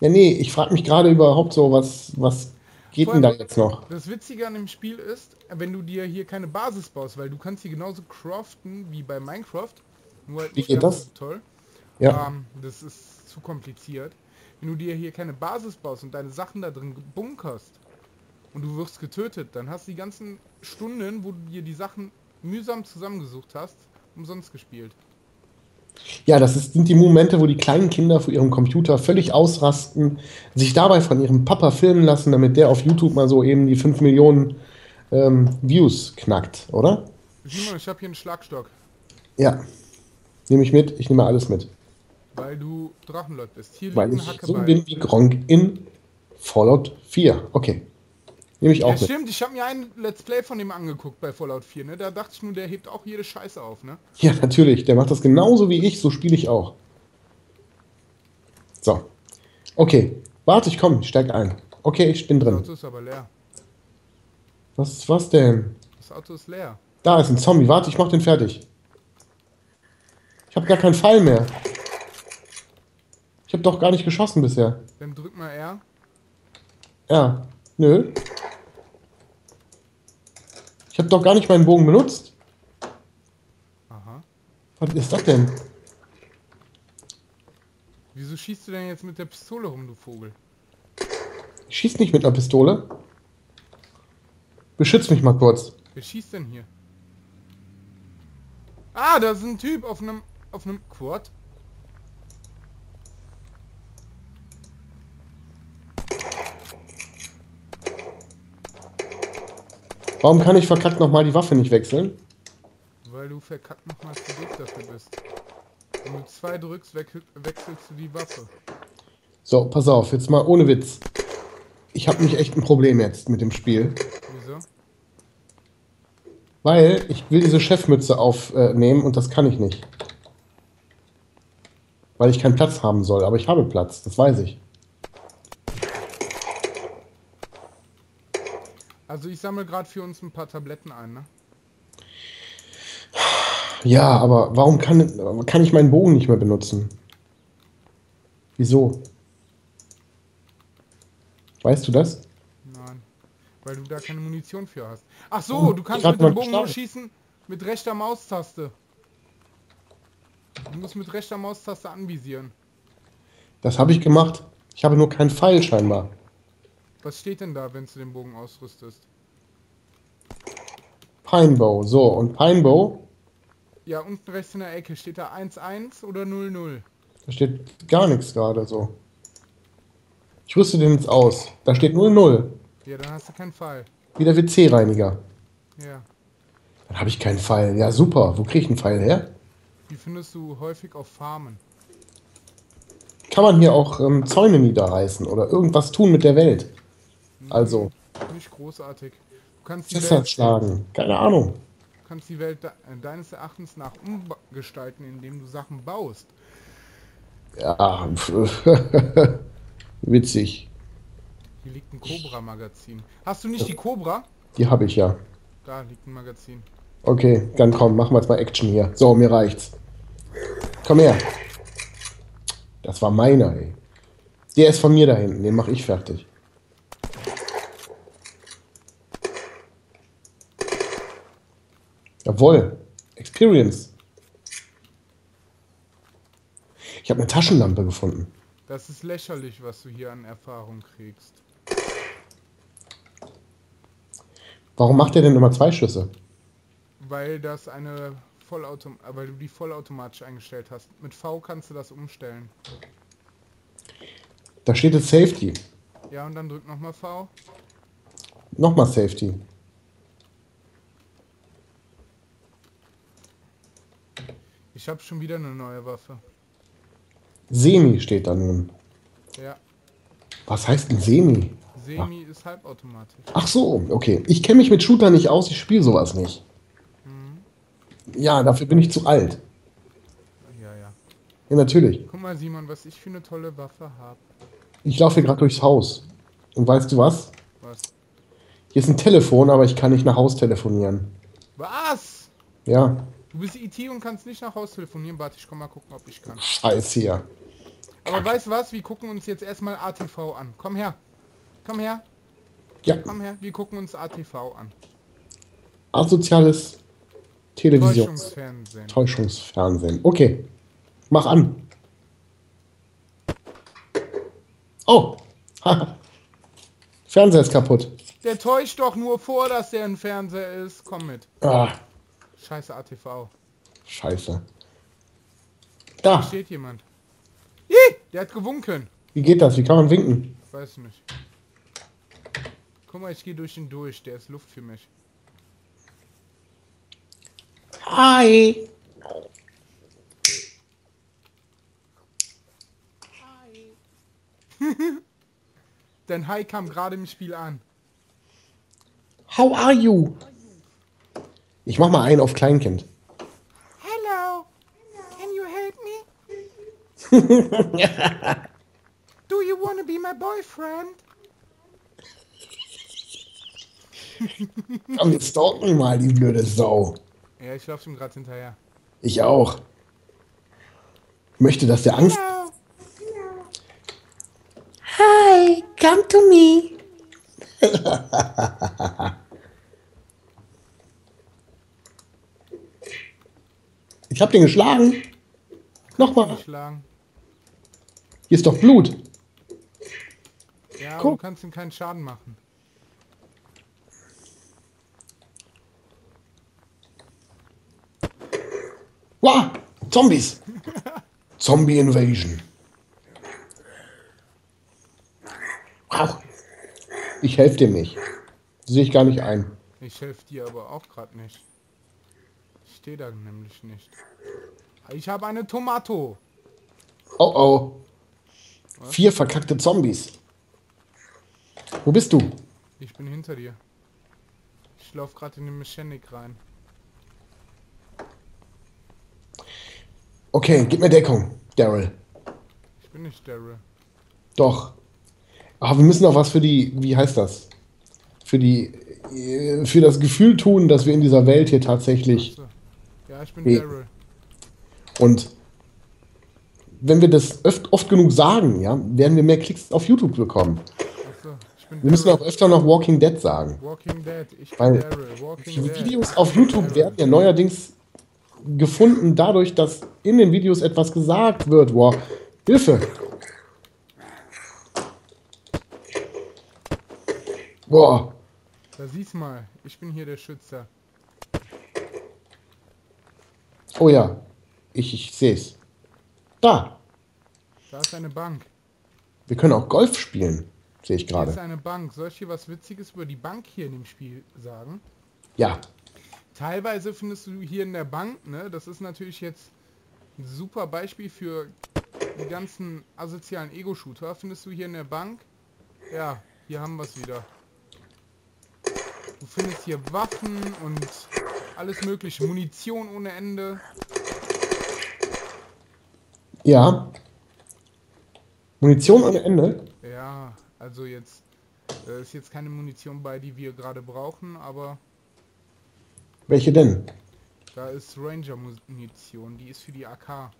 Ja, nee, ich frage mich gerade überhaupt so, was, was geht Vor denn da allem- jetzt noch? Das Witzige an dem Spiel ist, wenn du dir hier keine Basis baust, weil du kannst hier genauso craften wie bei Minecraft. Nur halt Wie nicht geht das? so toll. Ja, Ähm, das ist zu kompliziert. Wenn du dir hier keine Basis baust und deine Sachen da drin bunkerst und du wirst getötet, dann hast du die ganzen Stunden, wo du dir die Sachen mühsam zusammengesucht hast, umsonst gespielt. ja, das ist, sind die Momente, wo die kleinen Kinder vor ihrem Computer völlig ausrasten, sich dabei von ihrem Papa filmen lassen, damit der auf YouTube mal so eben die 5 Millionen ähm, Views knackt, oder? Simon, ich habe hier einen Schlagstock, Ja. Nehme ich mit, ich nehme alles mit. weil du Drachenlord bist. Hier Weil ich so Hackebeil. bin wie Gronk in Fallout 4. Okay. Nehme ich Ja, auch mit. stimmt, ich habe mir ein Let's Play von dem angeguckt bei Fallout 4, ne? Da dachte ich nur, der hebt auch jede Scheiße auf, ne? Ja, natürlich. Der macht das genauso wie ich, so spiele ich auch. So. Okay. Warte, ich komme, ich steig ein. Okay, ich bin Das drin. Auto ist aber leer. Was, was denn? Das Auto ist leer. Da ist ein Zombie. Warte, ich mach den fertig. Ich habe gar keinen Pfeil mehr. Ich habe doch gar nicht geschossen bisher. Dann drück mal R. Ja. Nö. Ich habe doch gar nicht meinen Bogen benutzt. Aha. Was ist das denn? Wieso schießt du denn jetzt mit der Pistole rum, du Vogel? Ich schieß nicht mit einer Pistole. Beschütz mich mal kurz. Wer schießt denn hier? Ah, da ist ein Typ auf einem auf einem Quad. Warum kann ich verkackt nochmal die Waffe nicht wechseln? Weil du verkackt nochmal zu doof dafür bist. Wenn du zwei drückst, wechsel, wechselst du die Waffe. So, pass auf, jetzt mal ohne Witz. Ich habe mich echt ein Problem jetzt mit dem Spiel. Wieso? Weil ich will diese Chefmütze aufnehmen und das kann ich nicht. Weil ich keinen Platz haben soll. Aber ich habe Platz, das weiß ich. Also ich sammle gerade für uns ein paar Tabletten ein, ne? Ja, aber warum kann, kann ich meinen Bogen nicht mehr benutzen? Wieso? Weißt du das? Nein, weil du da keine Munition für hast. Ach so, du kannst mit dem Bogen nur schießen mit rechter Maustaste. Du musst mit rechter Maustaste anvisieren. Das habe ich gemacht. Ich habe nur keinen Pfeil scheinbar. Was steht denn da, wenn du den Bogen ausrüstest? Pinebow. So, und Pinebow? Ja, unten rechts in der Ecke. Steht da 1-1 oder 0-0? Da steht gar nichts gerade so. Ich rüste den jetzt aus. Da steht 0-0. Ja, dann hast du keinen Pfeil. Wie der WC-Reiniger. Ja. Dann habe ich keinen Pfeil. Ja, super. Wo kriege ich einen Pfeil her? Die findest du häufig auf Farmen. Kann man hier auch ähm, Zäune niederreißen oder irgendwas tun mit der Welt? Also. Nicht großartig. Du kannst die Welt schlagen. Keine Ahnung. Du kannst die Welt de deines Erachtens nach umgestalten, indem du Sachen baust. Ja, witzig. Hier liegt ein Cobra-Magazin. Hast du nicht die Cobra? Die habe ich ja. Da liegt ein Magazin. Okay, dann komm, machen wir jetzt mal Action hier. So, mir reicht's. Komm her. Das war meiner, ey. Der ist von mir da hinten, den mache ich fertig. Jawohl. Experience. Ich habe eine Taschenlampe gefunden. Das ist lächerlich, was du hier an Erfahrung kriegst. Warum macht er denn immer zwei Schüsse? Weil das eine Vollautom weil du die vollautomatisch eingestellt hast. Mit V kannst du das umstellen. Da steht jetzt Safety. Ja, und dann drück nochmal V. Nochmal Safety. Ich habe schon wieder eine neue Waffe. Semi steht da nun. Ja. Was heißt denn Semi? Semi Ach. ist halbautomatisch. Ach so, okay. Ich kenne mich mit Shooter nicht aus, ich spiele sowas nicht. Ja, dafür bin ich zu alt. Ja, ja. Ja, natürlich. Guck mal, Simon, was ich für eine tolle Waffe habe. Ich laufe hier gerade durchs Haus. Und weißt du was? Was? Hier ist ein Telefon, aber ich kann nicht nach Haus telefonieren. Was? Ja. Du bist IT und kannst nicht nach Haus telefonieren. Warte, ich komm mal gucken, ob ich kann. Scheiße hier. Aber weißt du was? Wir gucken uns jetzt erstmal ATV an. Komm her. Komm her. Ja. Komm her, wir gucken uns ATV an. Asoziales Television. Täuschungsfernsehen. Täuschungsfernsehen. Okay. Mach an. Oh. Fernseher ist kaputt. Der täuscht doch nur vor, dass der ein Fernseher ist. Komm mit. Ah. Scheiße ATV. Scheiße. Da. Da steht jemand. Ih, der hat gewunken. Wie geht das? Wie kann man winken? Weiß nicht. Guck mal, ich gehe durch ihn durch. Der ist Luft für mich. Hi. Hi. Dein Hi kam gerade im Spiel an. How are you? Ich mach mal einen auf Kleinkind. Hello. Can you help me? Do you wanna be my boyfriend? Komm, jetzt stalken mal, die blöde Sau. Ja, ich lauf ihm gerade hinterher. Ich auch. Möchte, dass der Angst... Hello. Hi, come to me. ich hab den geschlagen. Nochmal. Geschlagen. Hier ist doch Blut. Ja, aber du kannst ihm keinen Schaden machen. Wow, Zombies. Zombie Invasion. Wow. Ich helfe dir nicht. Sehe ich gar nicht ein. Ich helfe dir aber auch gerade nicht. Ich stehe da nämlich nicht. Ich habe eine Tomato. Oh oh. Was? Vier verkackte Zombies. Wo bist du? Ich bin hinter dir. Ich laufe gerade in den Mechanic rein. Okay, gib mir Deckung, Daryl. Ich bin nicht Daryl. Doch. Aber wir müssen auch was für die, wie heißt das? Für die, äh, für das Gefühl tun, dass wir in dieser Welt hier tatsächlich. Ja, ich bin. Daryl. Und wenn wir das oft, oft genug sagen, ja, werden wir mehr Klicks auf YouTube bekommen. Wir müssen auch öfter noch Walking Dead sagen. Walking Dead. Ich bin Weil Daryl. Walking Die Dead. Videos auf YouTube werden ja neuerdings gefunden dadurch, dass in den Videos etwas gesagt wird. Wow, Hilfe! Boah, Da siehst mal, ich bin hier der Schützer. oh ja, ich, ich sehe es. Da, Da ist eine Bank. wir können auch Golf spielen, sehe ich Hier ist gerade. eine Bank. Soll ich hier was Witziges über die Bank hier in dem Spiel sagen? Ja, Teilweise findest du hier in der Bank, ne, das ist natürlich jetzt ein super Beispiel für die ganzen asozialen Ego-Shooter, findest du hier in der Bank, ja, hier haben wir es wieder. Du findest hier Waffen und alles mögliche, Munition ohne Ende. ja. Munition ohne Ende. Ja, also jetzt äh, ist jetzt keine Munition bei, die wir gerade brauchen, aber Welche denn? da ist Ranger-Munition, die ist für die AK.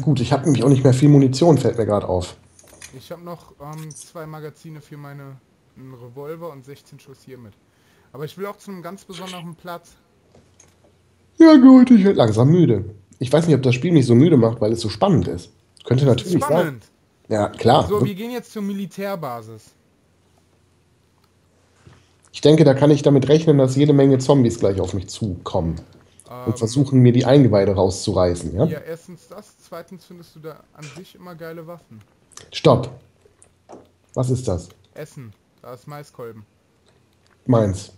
Gut, ich habe nämlich auch nicht mehr viel Munition, fällt mir gerade auf. Ich habe noch ähm, zwei Magazine für meine Revolver und 16 Schuss hier mit. Aber ich will auch zu einem ganz besonderen Platz. Ja gut, ich werde langsam müde. Ich weiß nicht, ob das Spiel mich so müde macht, weil es so spannend ist. Könnte Das ist natürlich sein. spannend. Ja, klar. So, wir gehen jetzt zur Militärbasis. Ich denke, da kann ich damit rechnen, dass jede Menge Zombies gleich auf mich zukommen Ähm, und versuchen, mir die Eingeweide rauszureißen. Ja? Ja, erstens das, zweitens findest du da an sich immer geile Waffen. Stopp. Was ist das? Essen, da ist Maiskolben. Meins.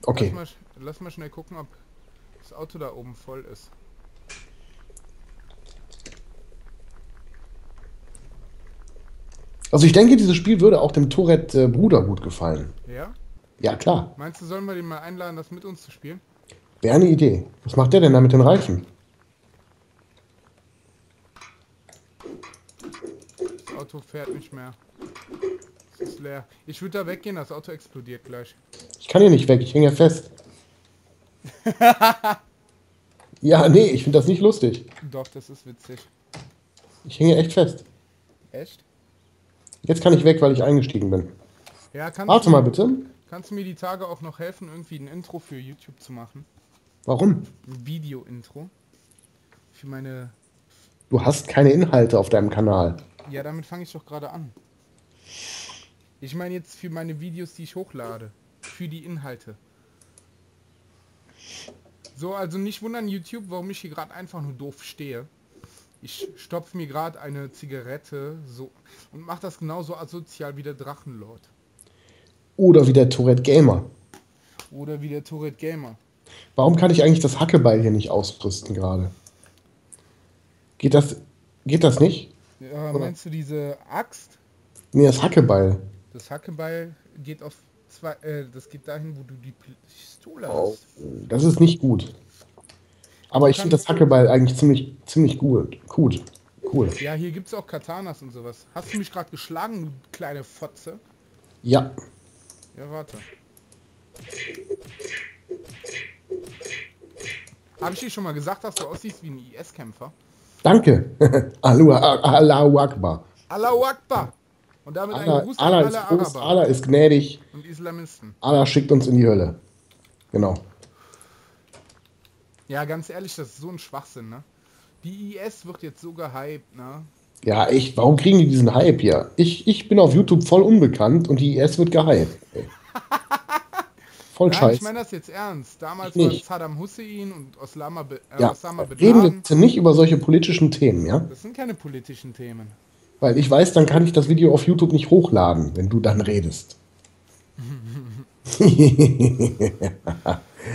Lass, Okay. mal, sch- lass mal schnell gucken, ob das Auto da oben voll ist. Also ich denke, dieses Spiel würde auch dem Tourette äh, Bruder gut gefallen. Ja? Ja, klar. Meinst du, sollen wir den mal einladen, das mit uns zu spielen? Wäre eine Idee. Was macht der denn da mit den Reifen? Das Auto fährt nicht mehr. Es ist leer. Ich würde da weggehen, das Auto explodiert gleich. Ich kann hier nicht weg, ich hänge ja fest. ja, nee, ich finde das nicht lustig. Doch, das ist witzig. Ich hänge echt fest. Echt? Jetzt kann ich weg, weil ich eingestiegen bin. Ja, kannst Warte du, mal bitte. Kannst du mir die Tage auch noch helfen, irgendwie ein Intro für YouTube zu machen? Warum? Ein Video-Intro? Für meine... Du hast keine Inhalte auf deinem Kanal. Ja, damit fange ich doch gerade an. Ich meine jetzt für meine Videos, die ich hochlade. Für die Inhalte. So, also nicht wundern YouTube, warum ich hier gerade einfach nur doof stehe. Ich stopfe mir gerade eine Zigarette so und mache das genauso asozial wie der Drachenlord. Oder wie der Tourette Gamer. Oder wie der Tourette Gamer. Warum kann ich eigentlich das Hackebeil hier nicht ausrüsten gerade? Geht das, geht das nicht? Ja, meinst du diese Axt? Nee, das Hackebeil. Das Hackebeil geht auf zwei, äh, das geht dahin, wo du die Pistole Oh, hast. das ist nicht gut. Aber ich finde das Hackebeil eigentlich ziemlich, ziemlich gut. Gut. Cool. Ja, hier gibt's auch Katanas und sowas. Hast du mich gerade geschlagen, du kleine Fotze? Ja. Ja, warte. Habe ich dir schon mal gesagt, dass du aussiehst wie ein IS-Kämpfer? Danke. Allahu Akbar. Allahu Akbar! Und damit ein Allah, Gruß an Allah alle ist Allah ist gnädig, und Islamisten. Allah schickt uns in die Hölle. Genau. Ja, ganz ehrlich, das ist so ein Schwachsinn, ne? Die IS wird jetzt so gehypt, ne? Ja, echt, warum kriegen die diesen Hype hier? Ich, ich bin auf YouTube voll unbekannt und die IS wird gehypt. Ey. Voll Nein, scheiße. ich meine das jetzt ernst. Damals war. Saddam Hussein und Osama, Be äh, Ja, Osama Bin reden wir bitte nicht über solche politischen Themen, ja? Das sind keine politischen Themen. Weil ich weiß, dann kann ich das Video auf YouTube nicht hochladen, wenn du dann redest.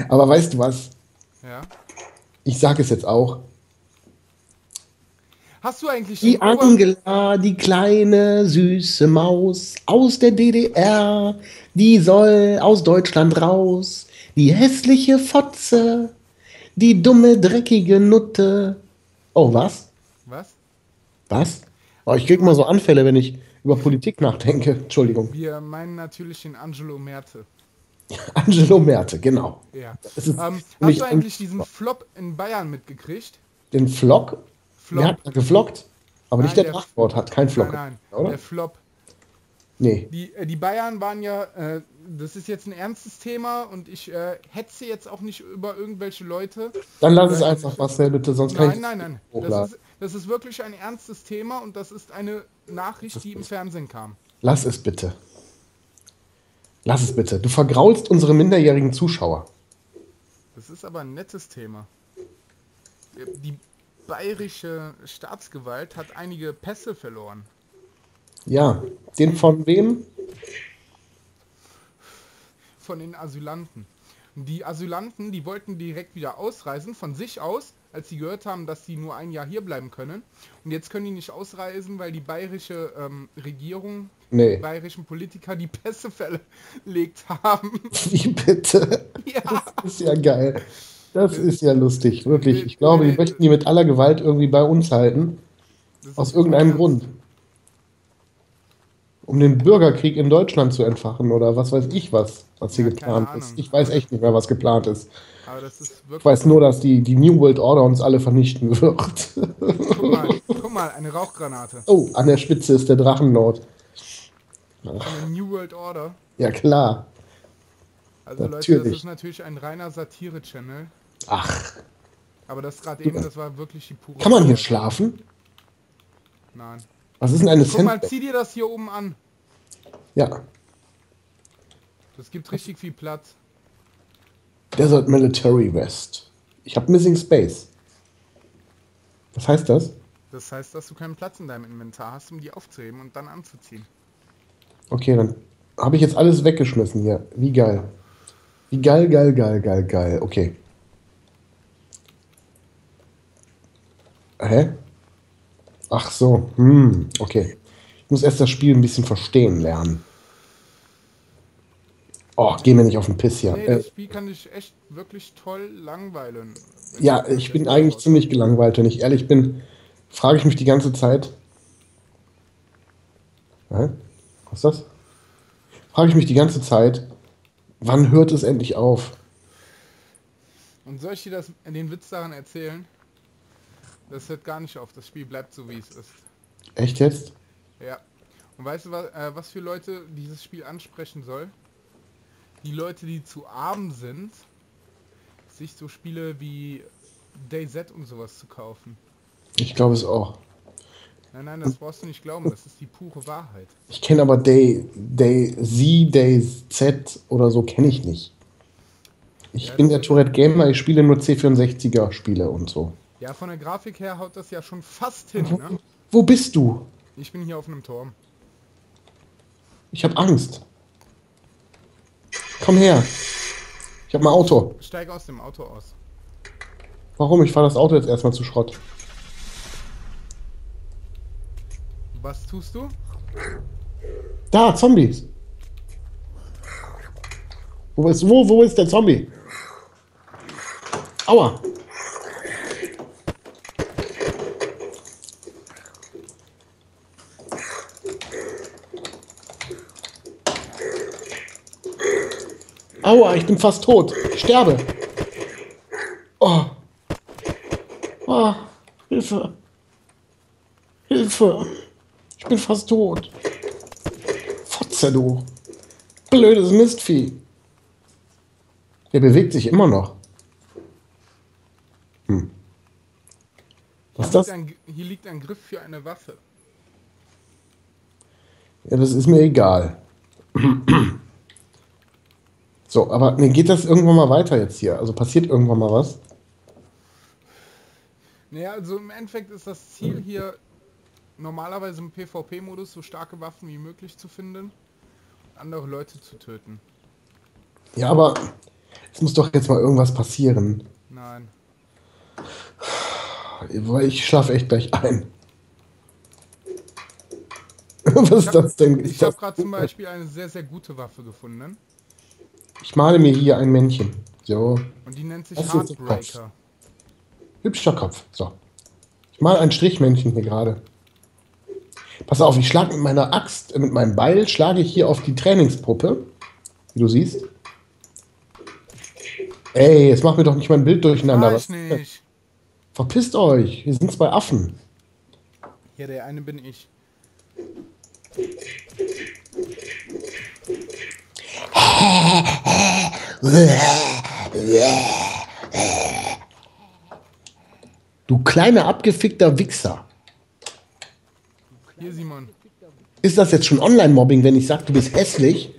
Aber weißt du was? Ja? Ich sage es jetzt auch. Hast du eigentlich Die Angela, die kleine süße Maus aus der DDR, die soll aus Deutschland raus. Die hässliche Fotze, Die dumme, dreckige Nutte. Oh, was? Was? Was? Oh, ich krieg mal so Anfälle, wenn ich über Politik nachdenke. Entschuldigung. Wir meinen natürlich den Angelo Merte. Angelo Merte, genau. Ja. Das ist Ähm, hast du eigentlich diesen Flop in Bayern mitgekriegt? den Flock? Flop. Der hat geflockt. Aber nicht Nein, der der- Drachwort hat kein Flock. Nein, nein, Oder? der Flop. Nee. Die, äh, die Bayern waren ja, äh, das ist jetzt ein ernstes Thema und ich äh, hetze jetzt auch nicht über irgendwelche Leute. Dann lass es einfach, Marcel, bitte, sonst kann Nein, ich nein, nein. Das hochladen. ist, das ist wirklich ein ernstes Thema und das ist eine Nachricht, die im Fernsehen kam. Lass es bitte. Lass es bitte. Du vergraulst unsere minderjährigen Zuschauer. Das ist aber ein nettes Thema. Die bayerische Staatsgewalt hat einige Pässe verloren. Ja. Den von wem? von den Asylanten. Die Asylanten, die wollten direkt wieder ausreisen von sich aus, als sie gehört haben, dass sie nur ein Jahr hier bleiben können. Und jetzt können die nicht ausreisen, weil die bayerische ähm, Regierung, die Nee. bayerischen Politiker die Pässe verlegt haben. Wie bitte? ja, Das ist ja geil. Das ist ja lustig, wirklich. Ich glaube, die möchten die mit aller Gewalt irgendwie bei uns halten. Aus irgendeinem. Grund. Um den Bürgerkrieg in Deutschland zu entfachen oder was weiß ich was, was hier Ja, geplant ist. Ich weiß echt nicht mehr, was geplant ist. Ist Ich weiß nur, dass die, die New World Order uns alle vernichten wird. Guck mal, guck mal, eine Rauchgranate. Oh, an der Spitze ist der Drachenlord. Der New World Order. Ja, klar. Also Leute, das Natürlich. ist natürlich ein reiner Satire-Channel. Ach, Aber das gerade eben, das war wirklich die pure. kann man hier schlafen? Nein. Was ist denn eine Guck mal, zieh dir das hier oben an. Ja, Das gibt richtig viel Platz. Desert Military West. Ich habe Missing Space. Was heißt das? Das heißt, dass du keinen Platz in deinem Inventar hast, um die aufzuheben und dann anzuziehen. Okay, dann habe ich jetzt alles weggeschmissen hier. Wie geil. Wie geil, geil, geil, geil, geil. Okay. Hä? Ach so. Hm, okay. Ich muss erst das Spiel ein bisschen verstehen lernen. Oh, geh mir nicht auf den Piss hier. Nee, Äh, das Spiel kann dich echt wirklich toll langweilen. ja, ich bin eigentlich ziemlich gelangweilt. Wenn ich ehrlich bin, frage ich mich die ganze Zeit. Hä? Was ist das? Frage ich mich die ganze Zeit, wann hört es endlich auf? Und soll ich dir das, den Witz daran erzählen? Das hört gar nicht auf. Das Spiel bleibt so, wie es ist. Echt jetzt? Ja. Und weißt du, was, äh, was für Leute dieses Spiel ansprechen soll? Die Leute, die zu arm sind, sich so Spiele wie DayZ und sowas zu kaufen. Ich glaube es auch. Nein, nein, das brauchst du nicht glauben. Das ist die pure Wahrheit. Ich kenne aber Day, Day Z, Day Z oder so kenne ich nicht. Ich Ja, bin der Tourette Gamer, ich spiele nur C64er Spiele und so. Ja, von der Grafik her haut das ja schon fast hin, ne? Wo bist du? Ich bin hier auf einem Turm. Ich habe Angst. Komm her. Ich habe ein Auto. Steig aus dem Auto aus. Warum? Ich fahre das Auto jetzt erstmal zu Schrott. Was tust du? Da, Zombies. Wo ist, wo, wo ist der Zombie? Aua. Aua, ich bin fast tot. Ich sterbe. Oh. Oh, Hilfe. Hilfe. Ich bin fast tot. Fotze, du. Blödes Mistvieh. Der bewegt sich immer noch. Hm. Was ist das? ein, hier liegt ein Griff für eine Waffe. Ja, das ist mir egal. So, aber nee, geht das irgendwann mal weiter jetzt hier? Also passiert irgendwann mal was? Naja, also im Endeffekt ist das Ziel hier normalerweise im PvP-Modus so starke Waffen wie möglich zu finden und andere Leute zu töten. Ja, aber es muss doch jetzt mal irgendwas passieren. Nein. Weil ich schlafe echt gleich ein. Was ist das denn? Ich habe gerade zum Beispiel eine sehr, sehr gute Waffe gefunden Ich male mir hier ein Männchen. So. und die nennt sich Das Heartbreaker. Hübscher Kopf. So. Ich mal ein Strichmännchen hier gerade. Pass auf, ich schlage mit meiner Axt, äh, mit meinem Beil, schlage ich hier auf die Trainingspuppe. Wie du siehst. Ey, jetzt macht mir doch nicht mein Bild durcheinander. Weiß nicht. Verpisst euch, wir sind zwei Affen. Ja, der eine bin ich. Du kleiner abgefickter Wichser. Hier, Simon. Ist das jetzt schon Online-Mobbing, wenn ich sage, du bist hässlich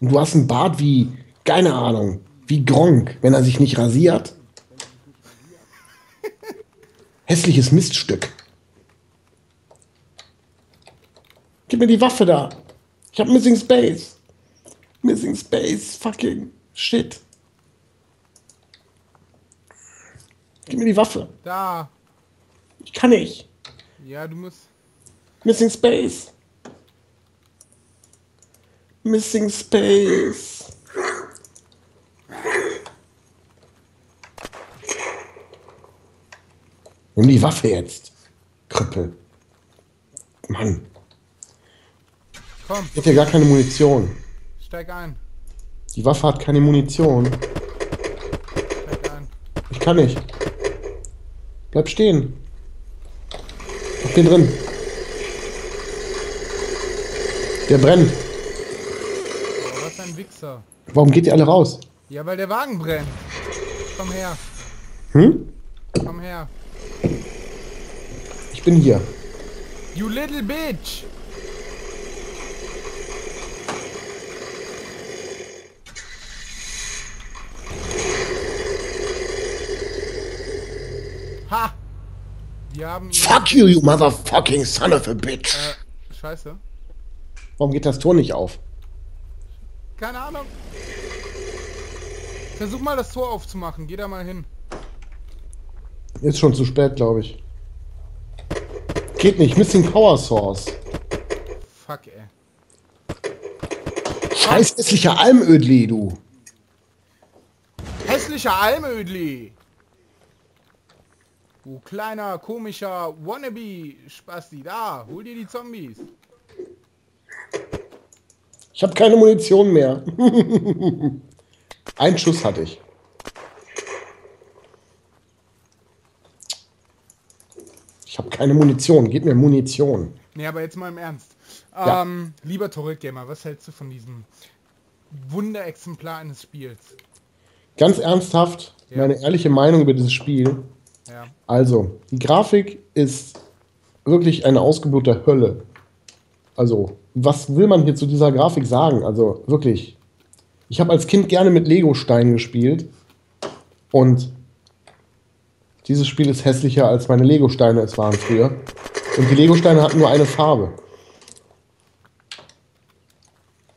und du hast einen Bart wie, keine Ahnung, wie Gronk, wenn er sich nicht rasiert? Hässliches Miststück. Gib mir die Waffe da. Ich hab Missing Space. Missing Space, fucking shit. Gib mir die Waffe. Da. Ich kann nicht. Ja, du musst. Missing Space. Missing Space. Nimm die Waffe jetzt. Krüppel. Mann. Komm, Ich hab hier gar keine Munition. Steig ein. Die Waffe hat keine Munition. Steig ein. Ich kann nicht. Bleib stehen. Ich bin drin. Der brennt. Oh, was ein Wichser. Warum geht ihr alle raus? Ja, weil der Wagen brennt. Komm her. Hm? Komm her. Ich bin hier. You little bitch. Wir haben ihn. Fuck you, you motherfucking son of a bitch. Äh, scheiße. Warum geht das Tor nicht auf? Keine Ahnung. Versuch mal das Tor aufzumachen. Geh da mal hin. Ist schon zu spät, glaube ich. Geht nicht. Missing Power Source. Fuck, ey. Scheiß hässlicher Almödli, du. Hässlicher Almödli! Du kleiner, komischer Wannabe-Spasti. Da, hol dir die Zombies. Ich habe keine Munition mehr. Ein Schuss hatte ich. Ich habe keine Munition. Gib mir Munition. Nee, aber jetzt mal im Ernst. Ja. Ähm, lieber Torrid Gamer, was hältst du von diesem Wunderexemplar eines Spiels? Ganz ernsthaft, Ja. meine ehrliche Meinung über dieses Spiel. Ja. Also, die Grafik ist wirklich eine Ausgeburt der Hölle. Also, was will man hier zu dieser Grafik sagen? Also, wirklich. Ich habe als Kind gerne mit Lego-Steinen gespielt. Und dieses Spiel ist hässlicher als meine Lego-Steine es waren früher. Und die Lego-Steine hatten nur eine Farbe.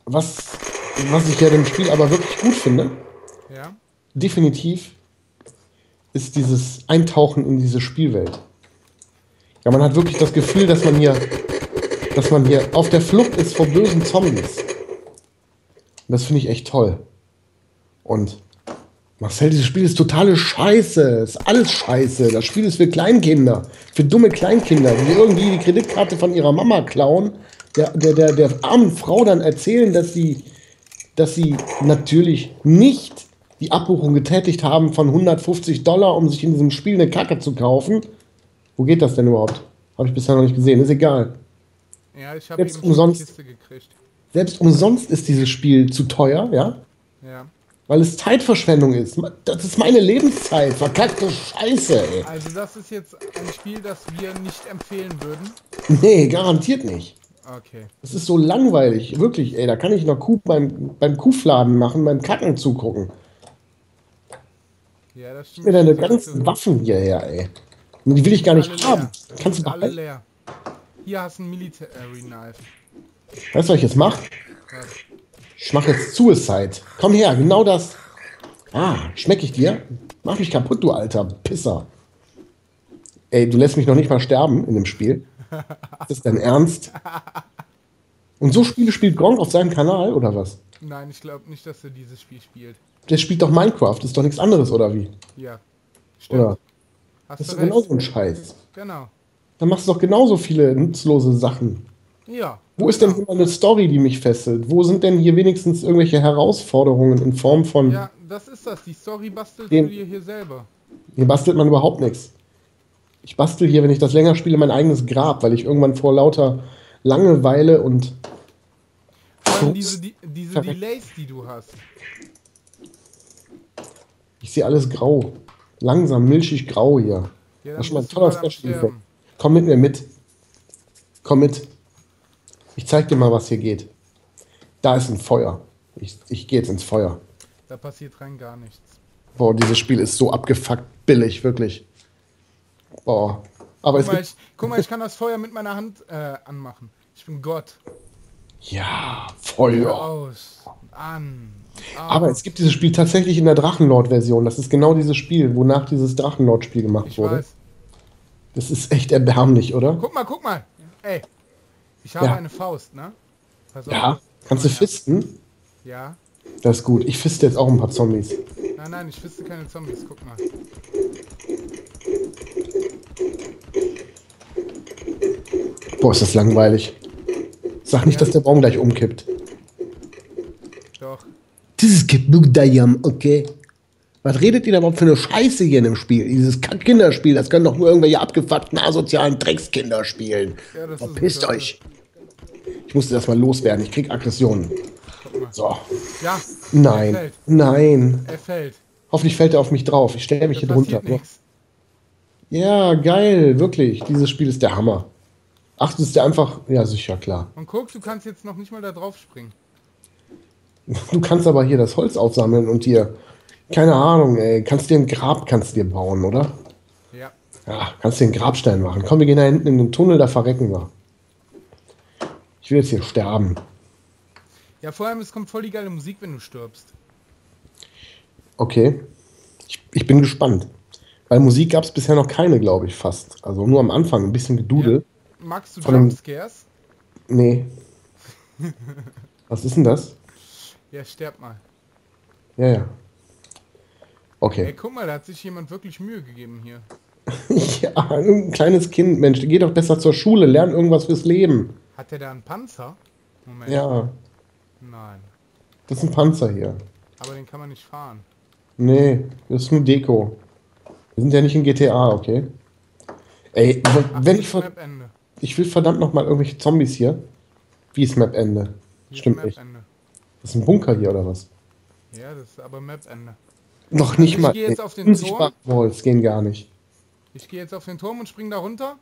Was, was ich ja dem Spiel aber wirklich gut finde, Ja? definitiv ist dieses Eintauchen in diese Spielwelt. Ja, man hat wirklich das Gefühl, dass man hier, dass man hier auf der Flucht ist vor bösen Zombies. Und das finde ich echt toll. Und Marcel, dieses Spiel ist totale Scheiße. Ist alles Scheiße. Das Spiel ist für Kleinkinder. Für dumme Kleinkinder, die irgendwie die Kreditkarte von ihrer Mama klauen, der, der, der, der armen Frau dann erzählen, dass sie, dass sie natürlich nicht die Abbuchung getätigt haben von 150 Dollar, um sich in diesem Spiel eine Kacke zu kaufen. Wo geht das denn überhaupt? Habe ich bisher noch nicht gesehen. Ist egal. Ja, ich habe eben umsonst. Kiste gekriegt. Selbst umsonst ist dieses Spiel zu teuer, ja? Ja. Weil es Zeitverschwendung ist. Das ist meine Lebenszeit. Verkackte Scheiße, ey. Also das ist jetzt ein Spiel, das wir nicht empfehlen würden. Nee, garantiert nicht. Okay. Es ist so langweilig. Wirklich, ey. Da kann ich noch Kuh beim, beim Kuhfladen machen, beim Kacken zugucken. Ja, das stimmt. Mir deine ganzen Waffen hierher, ey. Die will ich gar nicht alle haben. leer. Kannst du Sind alle behalten. leer. Hier hast du ein Military Knife. Weißt du, was ich jetzt mache? Ich mache jetzt Suicide. Komm her, genau das. Ah, schmeck ich dir? Mach mich kaputt, du alter Pisser. Ey, du lässt mich noch nicht mal sterben in dem Spiel. Ist das dein Ernst? Und so Spiele spielt Gronk auf seinem Kanal, oder was? Nein, ich glaube nicht, dass er dieses Spiel spielt. Der spielt doch Minecraft, ist doch nichts anderes, oder wie? Ja. Stimmt. Oder? Hast das ist genau so ein Scheiß. Genau. Dann machst du doch genauso viele nutzlose Sachen. Ja. Wo ist denn hier mal eine Story, die mich fesselt? Wo sind denn hier wenigstens irgendwelche Herausforderungen in Form von. Ja, das ist das. Die Story bastelst du dir hier selber. Hier bastelt man überhaupt nichts. Ich bastel hier, wenn ich das länger spiele, mein eigenes Grab, weil ich irgendwann vor lauter Langeweile und. Vor diese, die, diese. Delays, die du hast. Ich sehe alles grau. Langsam, milchig grau hier. Ja, Das ist schon mal ein toller Sterben. Komm mit mir mit. Komm mit. Ich zeig dir mal, was hier geht. Da ist ein Feuer. Ich, ich gehe jetzt ins Feuer. Da passiert rein gar nichts. Boah, dieses Spiel ist so abgefuckt billig, wirklich. Boah. Aber Guck mal, ich, guck mal, ich kann das Feuer mit meiner Hand äh, anmachen. Ich bin Gott. Ja, Feuer. Aus. An. Aus. Aber es gibt dieses Spiel tatsächlich in der Drachenlord-Version. Das ist genau dieses Spiel, wonach dieses Drachenlord-Spiel gemacht ich wurde. weiß. Das ist echt erbärmlich, oder? Guck mal, guck mal. Ey. Ich habe Ja. eine Faust, ne? Pass auf. Ja. Kannst du fisten? Ja. Das ist gut. Ich fiste jetzt auch ein paar Zombies. Nein, nein, ich fiste keine Zombies. Guck mal. Boah, ist das langweilig. Sag nicht, Ja. dass der Baum gleich umkippt. Das ist Gebugdayam, okay. Was redet ihr da überhaupt für eine Scheiße hier in dem Spiel? Dieses Kack-Kinderspiel, das können doch nur irgendwelche abgefuckten, asozialen Dreckskinder spielen. Ja, das Verpisst euch. Ich musste das mal loswerden. Ich krieg Aggressionen. So. Ja. Er Nein. fällt. Nein. Er fällt. Hoffentlich fällt er auf mich drauf. Ich stelle mich Da hier drunter. passiert nichts. Ja, geil. Wirklich. Dieses Spiel ist der Hammer. Ach, das ist der einfach. Ja, sicher, klar. Und guck, du kannst jetzt noch nicht mal da drauf springen. Du kannst aber hier das Holz aufsammeln und dir. Keine Ahnung, ey. Kannst dir ein Grab kannst dir bauen, oder? Ja. Ja, kannst dir einen Grabstein machen. Komm, wir gehen da hinten in den Tunnel, da verrecken wir. Ich will jetzt hier sterben. Ja, vor allem, es kommt voll die geile Musik, wenn du stirbst. Okay. Ich, ich bin gespannt. Weil Musik gab es bisher noch keine, glaube ich, fast. Also nur am Anfang ein bisschen Gedudel. Magst du dem- Jumpscares? Nee. Was ist denn das? Ja, sterb mal. Ja, ja. Ey, Okay. guck mal, da hat sich jemand wirklich Mühe gegeben hier. Ja, ein kleines Kind, Mensch, geh doch besser zur Schule, lern irgendwas fürs Leben. Hat der da einen Panzer? Moment. Ja, Nein. das ist ein Panzer hier. Aber den kann man nicht fahren. Nee, das ist nur Deko. Wir sind ja nicht in GTA, okay? Ey, Ach, wenn ich, ver ich will verdammt noch mal irgendwelche Zombies hier. Wie ist Map-Ende? Stimmt nicht. Das ist ein Bunker hier oder was? Ja, das ist aber Map-Ende. Noch nicht ich mal. gehe jetzt auf den unsichtbare Walls gehen gar nicht. Ich gehe jetzt auf den Turm und spring da runter.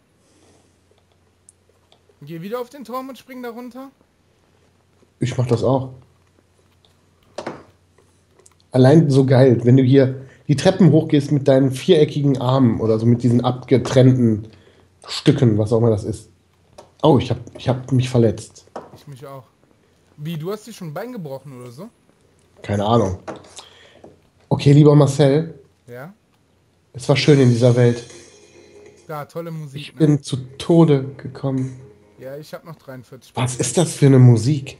Gehe wieder auf den Turm und spring da runter. Ich mach das auch. Allein so geil, wenn du hier die Treppen hochgehst mit deinen viereckigen Armen oder so mit diesen abgetrennten Stücken, was auch immer das ist. Oh, ich hab, ich hab mich verletzt. Ich mich auch. Wie, du hast dir schon ein Bein gebrochen oder so? Keine Ahnung. Okay, lieber Marcel, Ja? es war schön in dieser Welt. Da, tolle Musik. Ich ne? bin zu Tode gekommen. Ja, ich habe noch 43 Was ist das für eine Musik?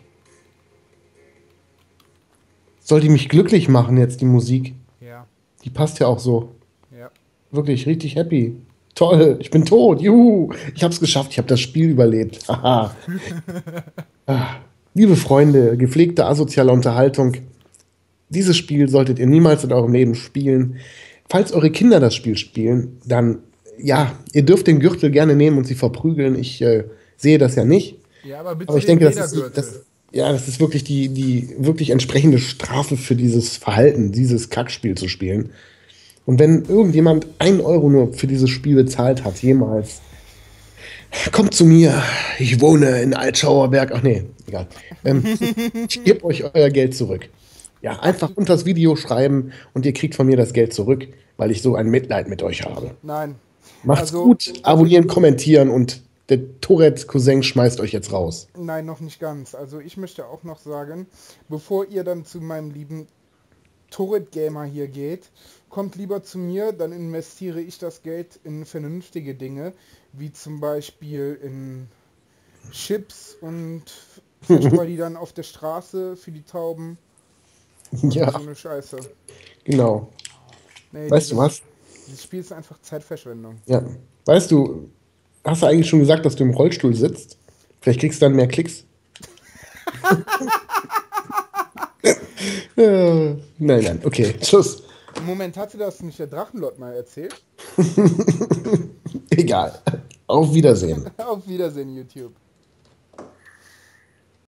Soll die mich glücklich machen jetzt, die Musik? Ja, Die passt ja auch so. ja. Wirklich richtig happy. Toll, ich bin tot. Juhu, ich hab's geschafft. Ich habe das Spiel überlebt. Haha. Liebe Freunde, gepflegte asoziale Unterhaltung. Dieses Spiel solltet ihr niemals in eurem Leben spielen. Falls eure Kinder das Spiel spielen, dann ja, ihr dürft den Gürtel gerne nehmen und sie verprügeln. Ich äh, sehe das ja nicht. Ja, aber bitte Aber ich den denke, das ist, das, ja, das ist wirklich die, die wirklich entsprechende Strafe für dieses Verhalten, dieses Kackspiel zu spielen. Und wenn irgendjemand einen Euro nur für dieses Spiel bezahlt hat, jemals, kommt zu mir. Ich wohne in Altschauerberg. Ach nee, egal. Ähm, ich gebe euch euer Geld zurück. Ja, einfach unter das Video schreiben und ihr kriegt von mir das Geld zurück, weil ich so ein Mitleid mit euch habe. Nein. Macht's Also- gut, abonnieren, kommentieren und der Tourette-Cousin schmeißt euch jetzt raus. Nein, noch nicht ganz. Also ich möchte auch noch sagen, bevor ihr dann zu meinem lieben Turret Gamer hier geht, kommt lieber zu mir, dann investiere ich das Geld in vernünftige Dinge, wie zum Beispiel in Chips und verstreue die dann auf der Straße für die Tauben. Ja, So eine Scheiße. genau. Nee, Weißt du was? Dieses Spiel ist einfach Zeitverschwendung. Ja. Weißt du, hast du eigentlich schon gesagt, dass du im Rollstuhl sitzt? Vielleicht kriegst du dann mehr Klicks. nein, nein, okay, Tschüss. Moment, hatte das nicht der Drachenlord mal erzählt? Egal. Auf Wiedersehen. Auf Wiedersehen, YouTube.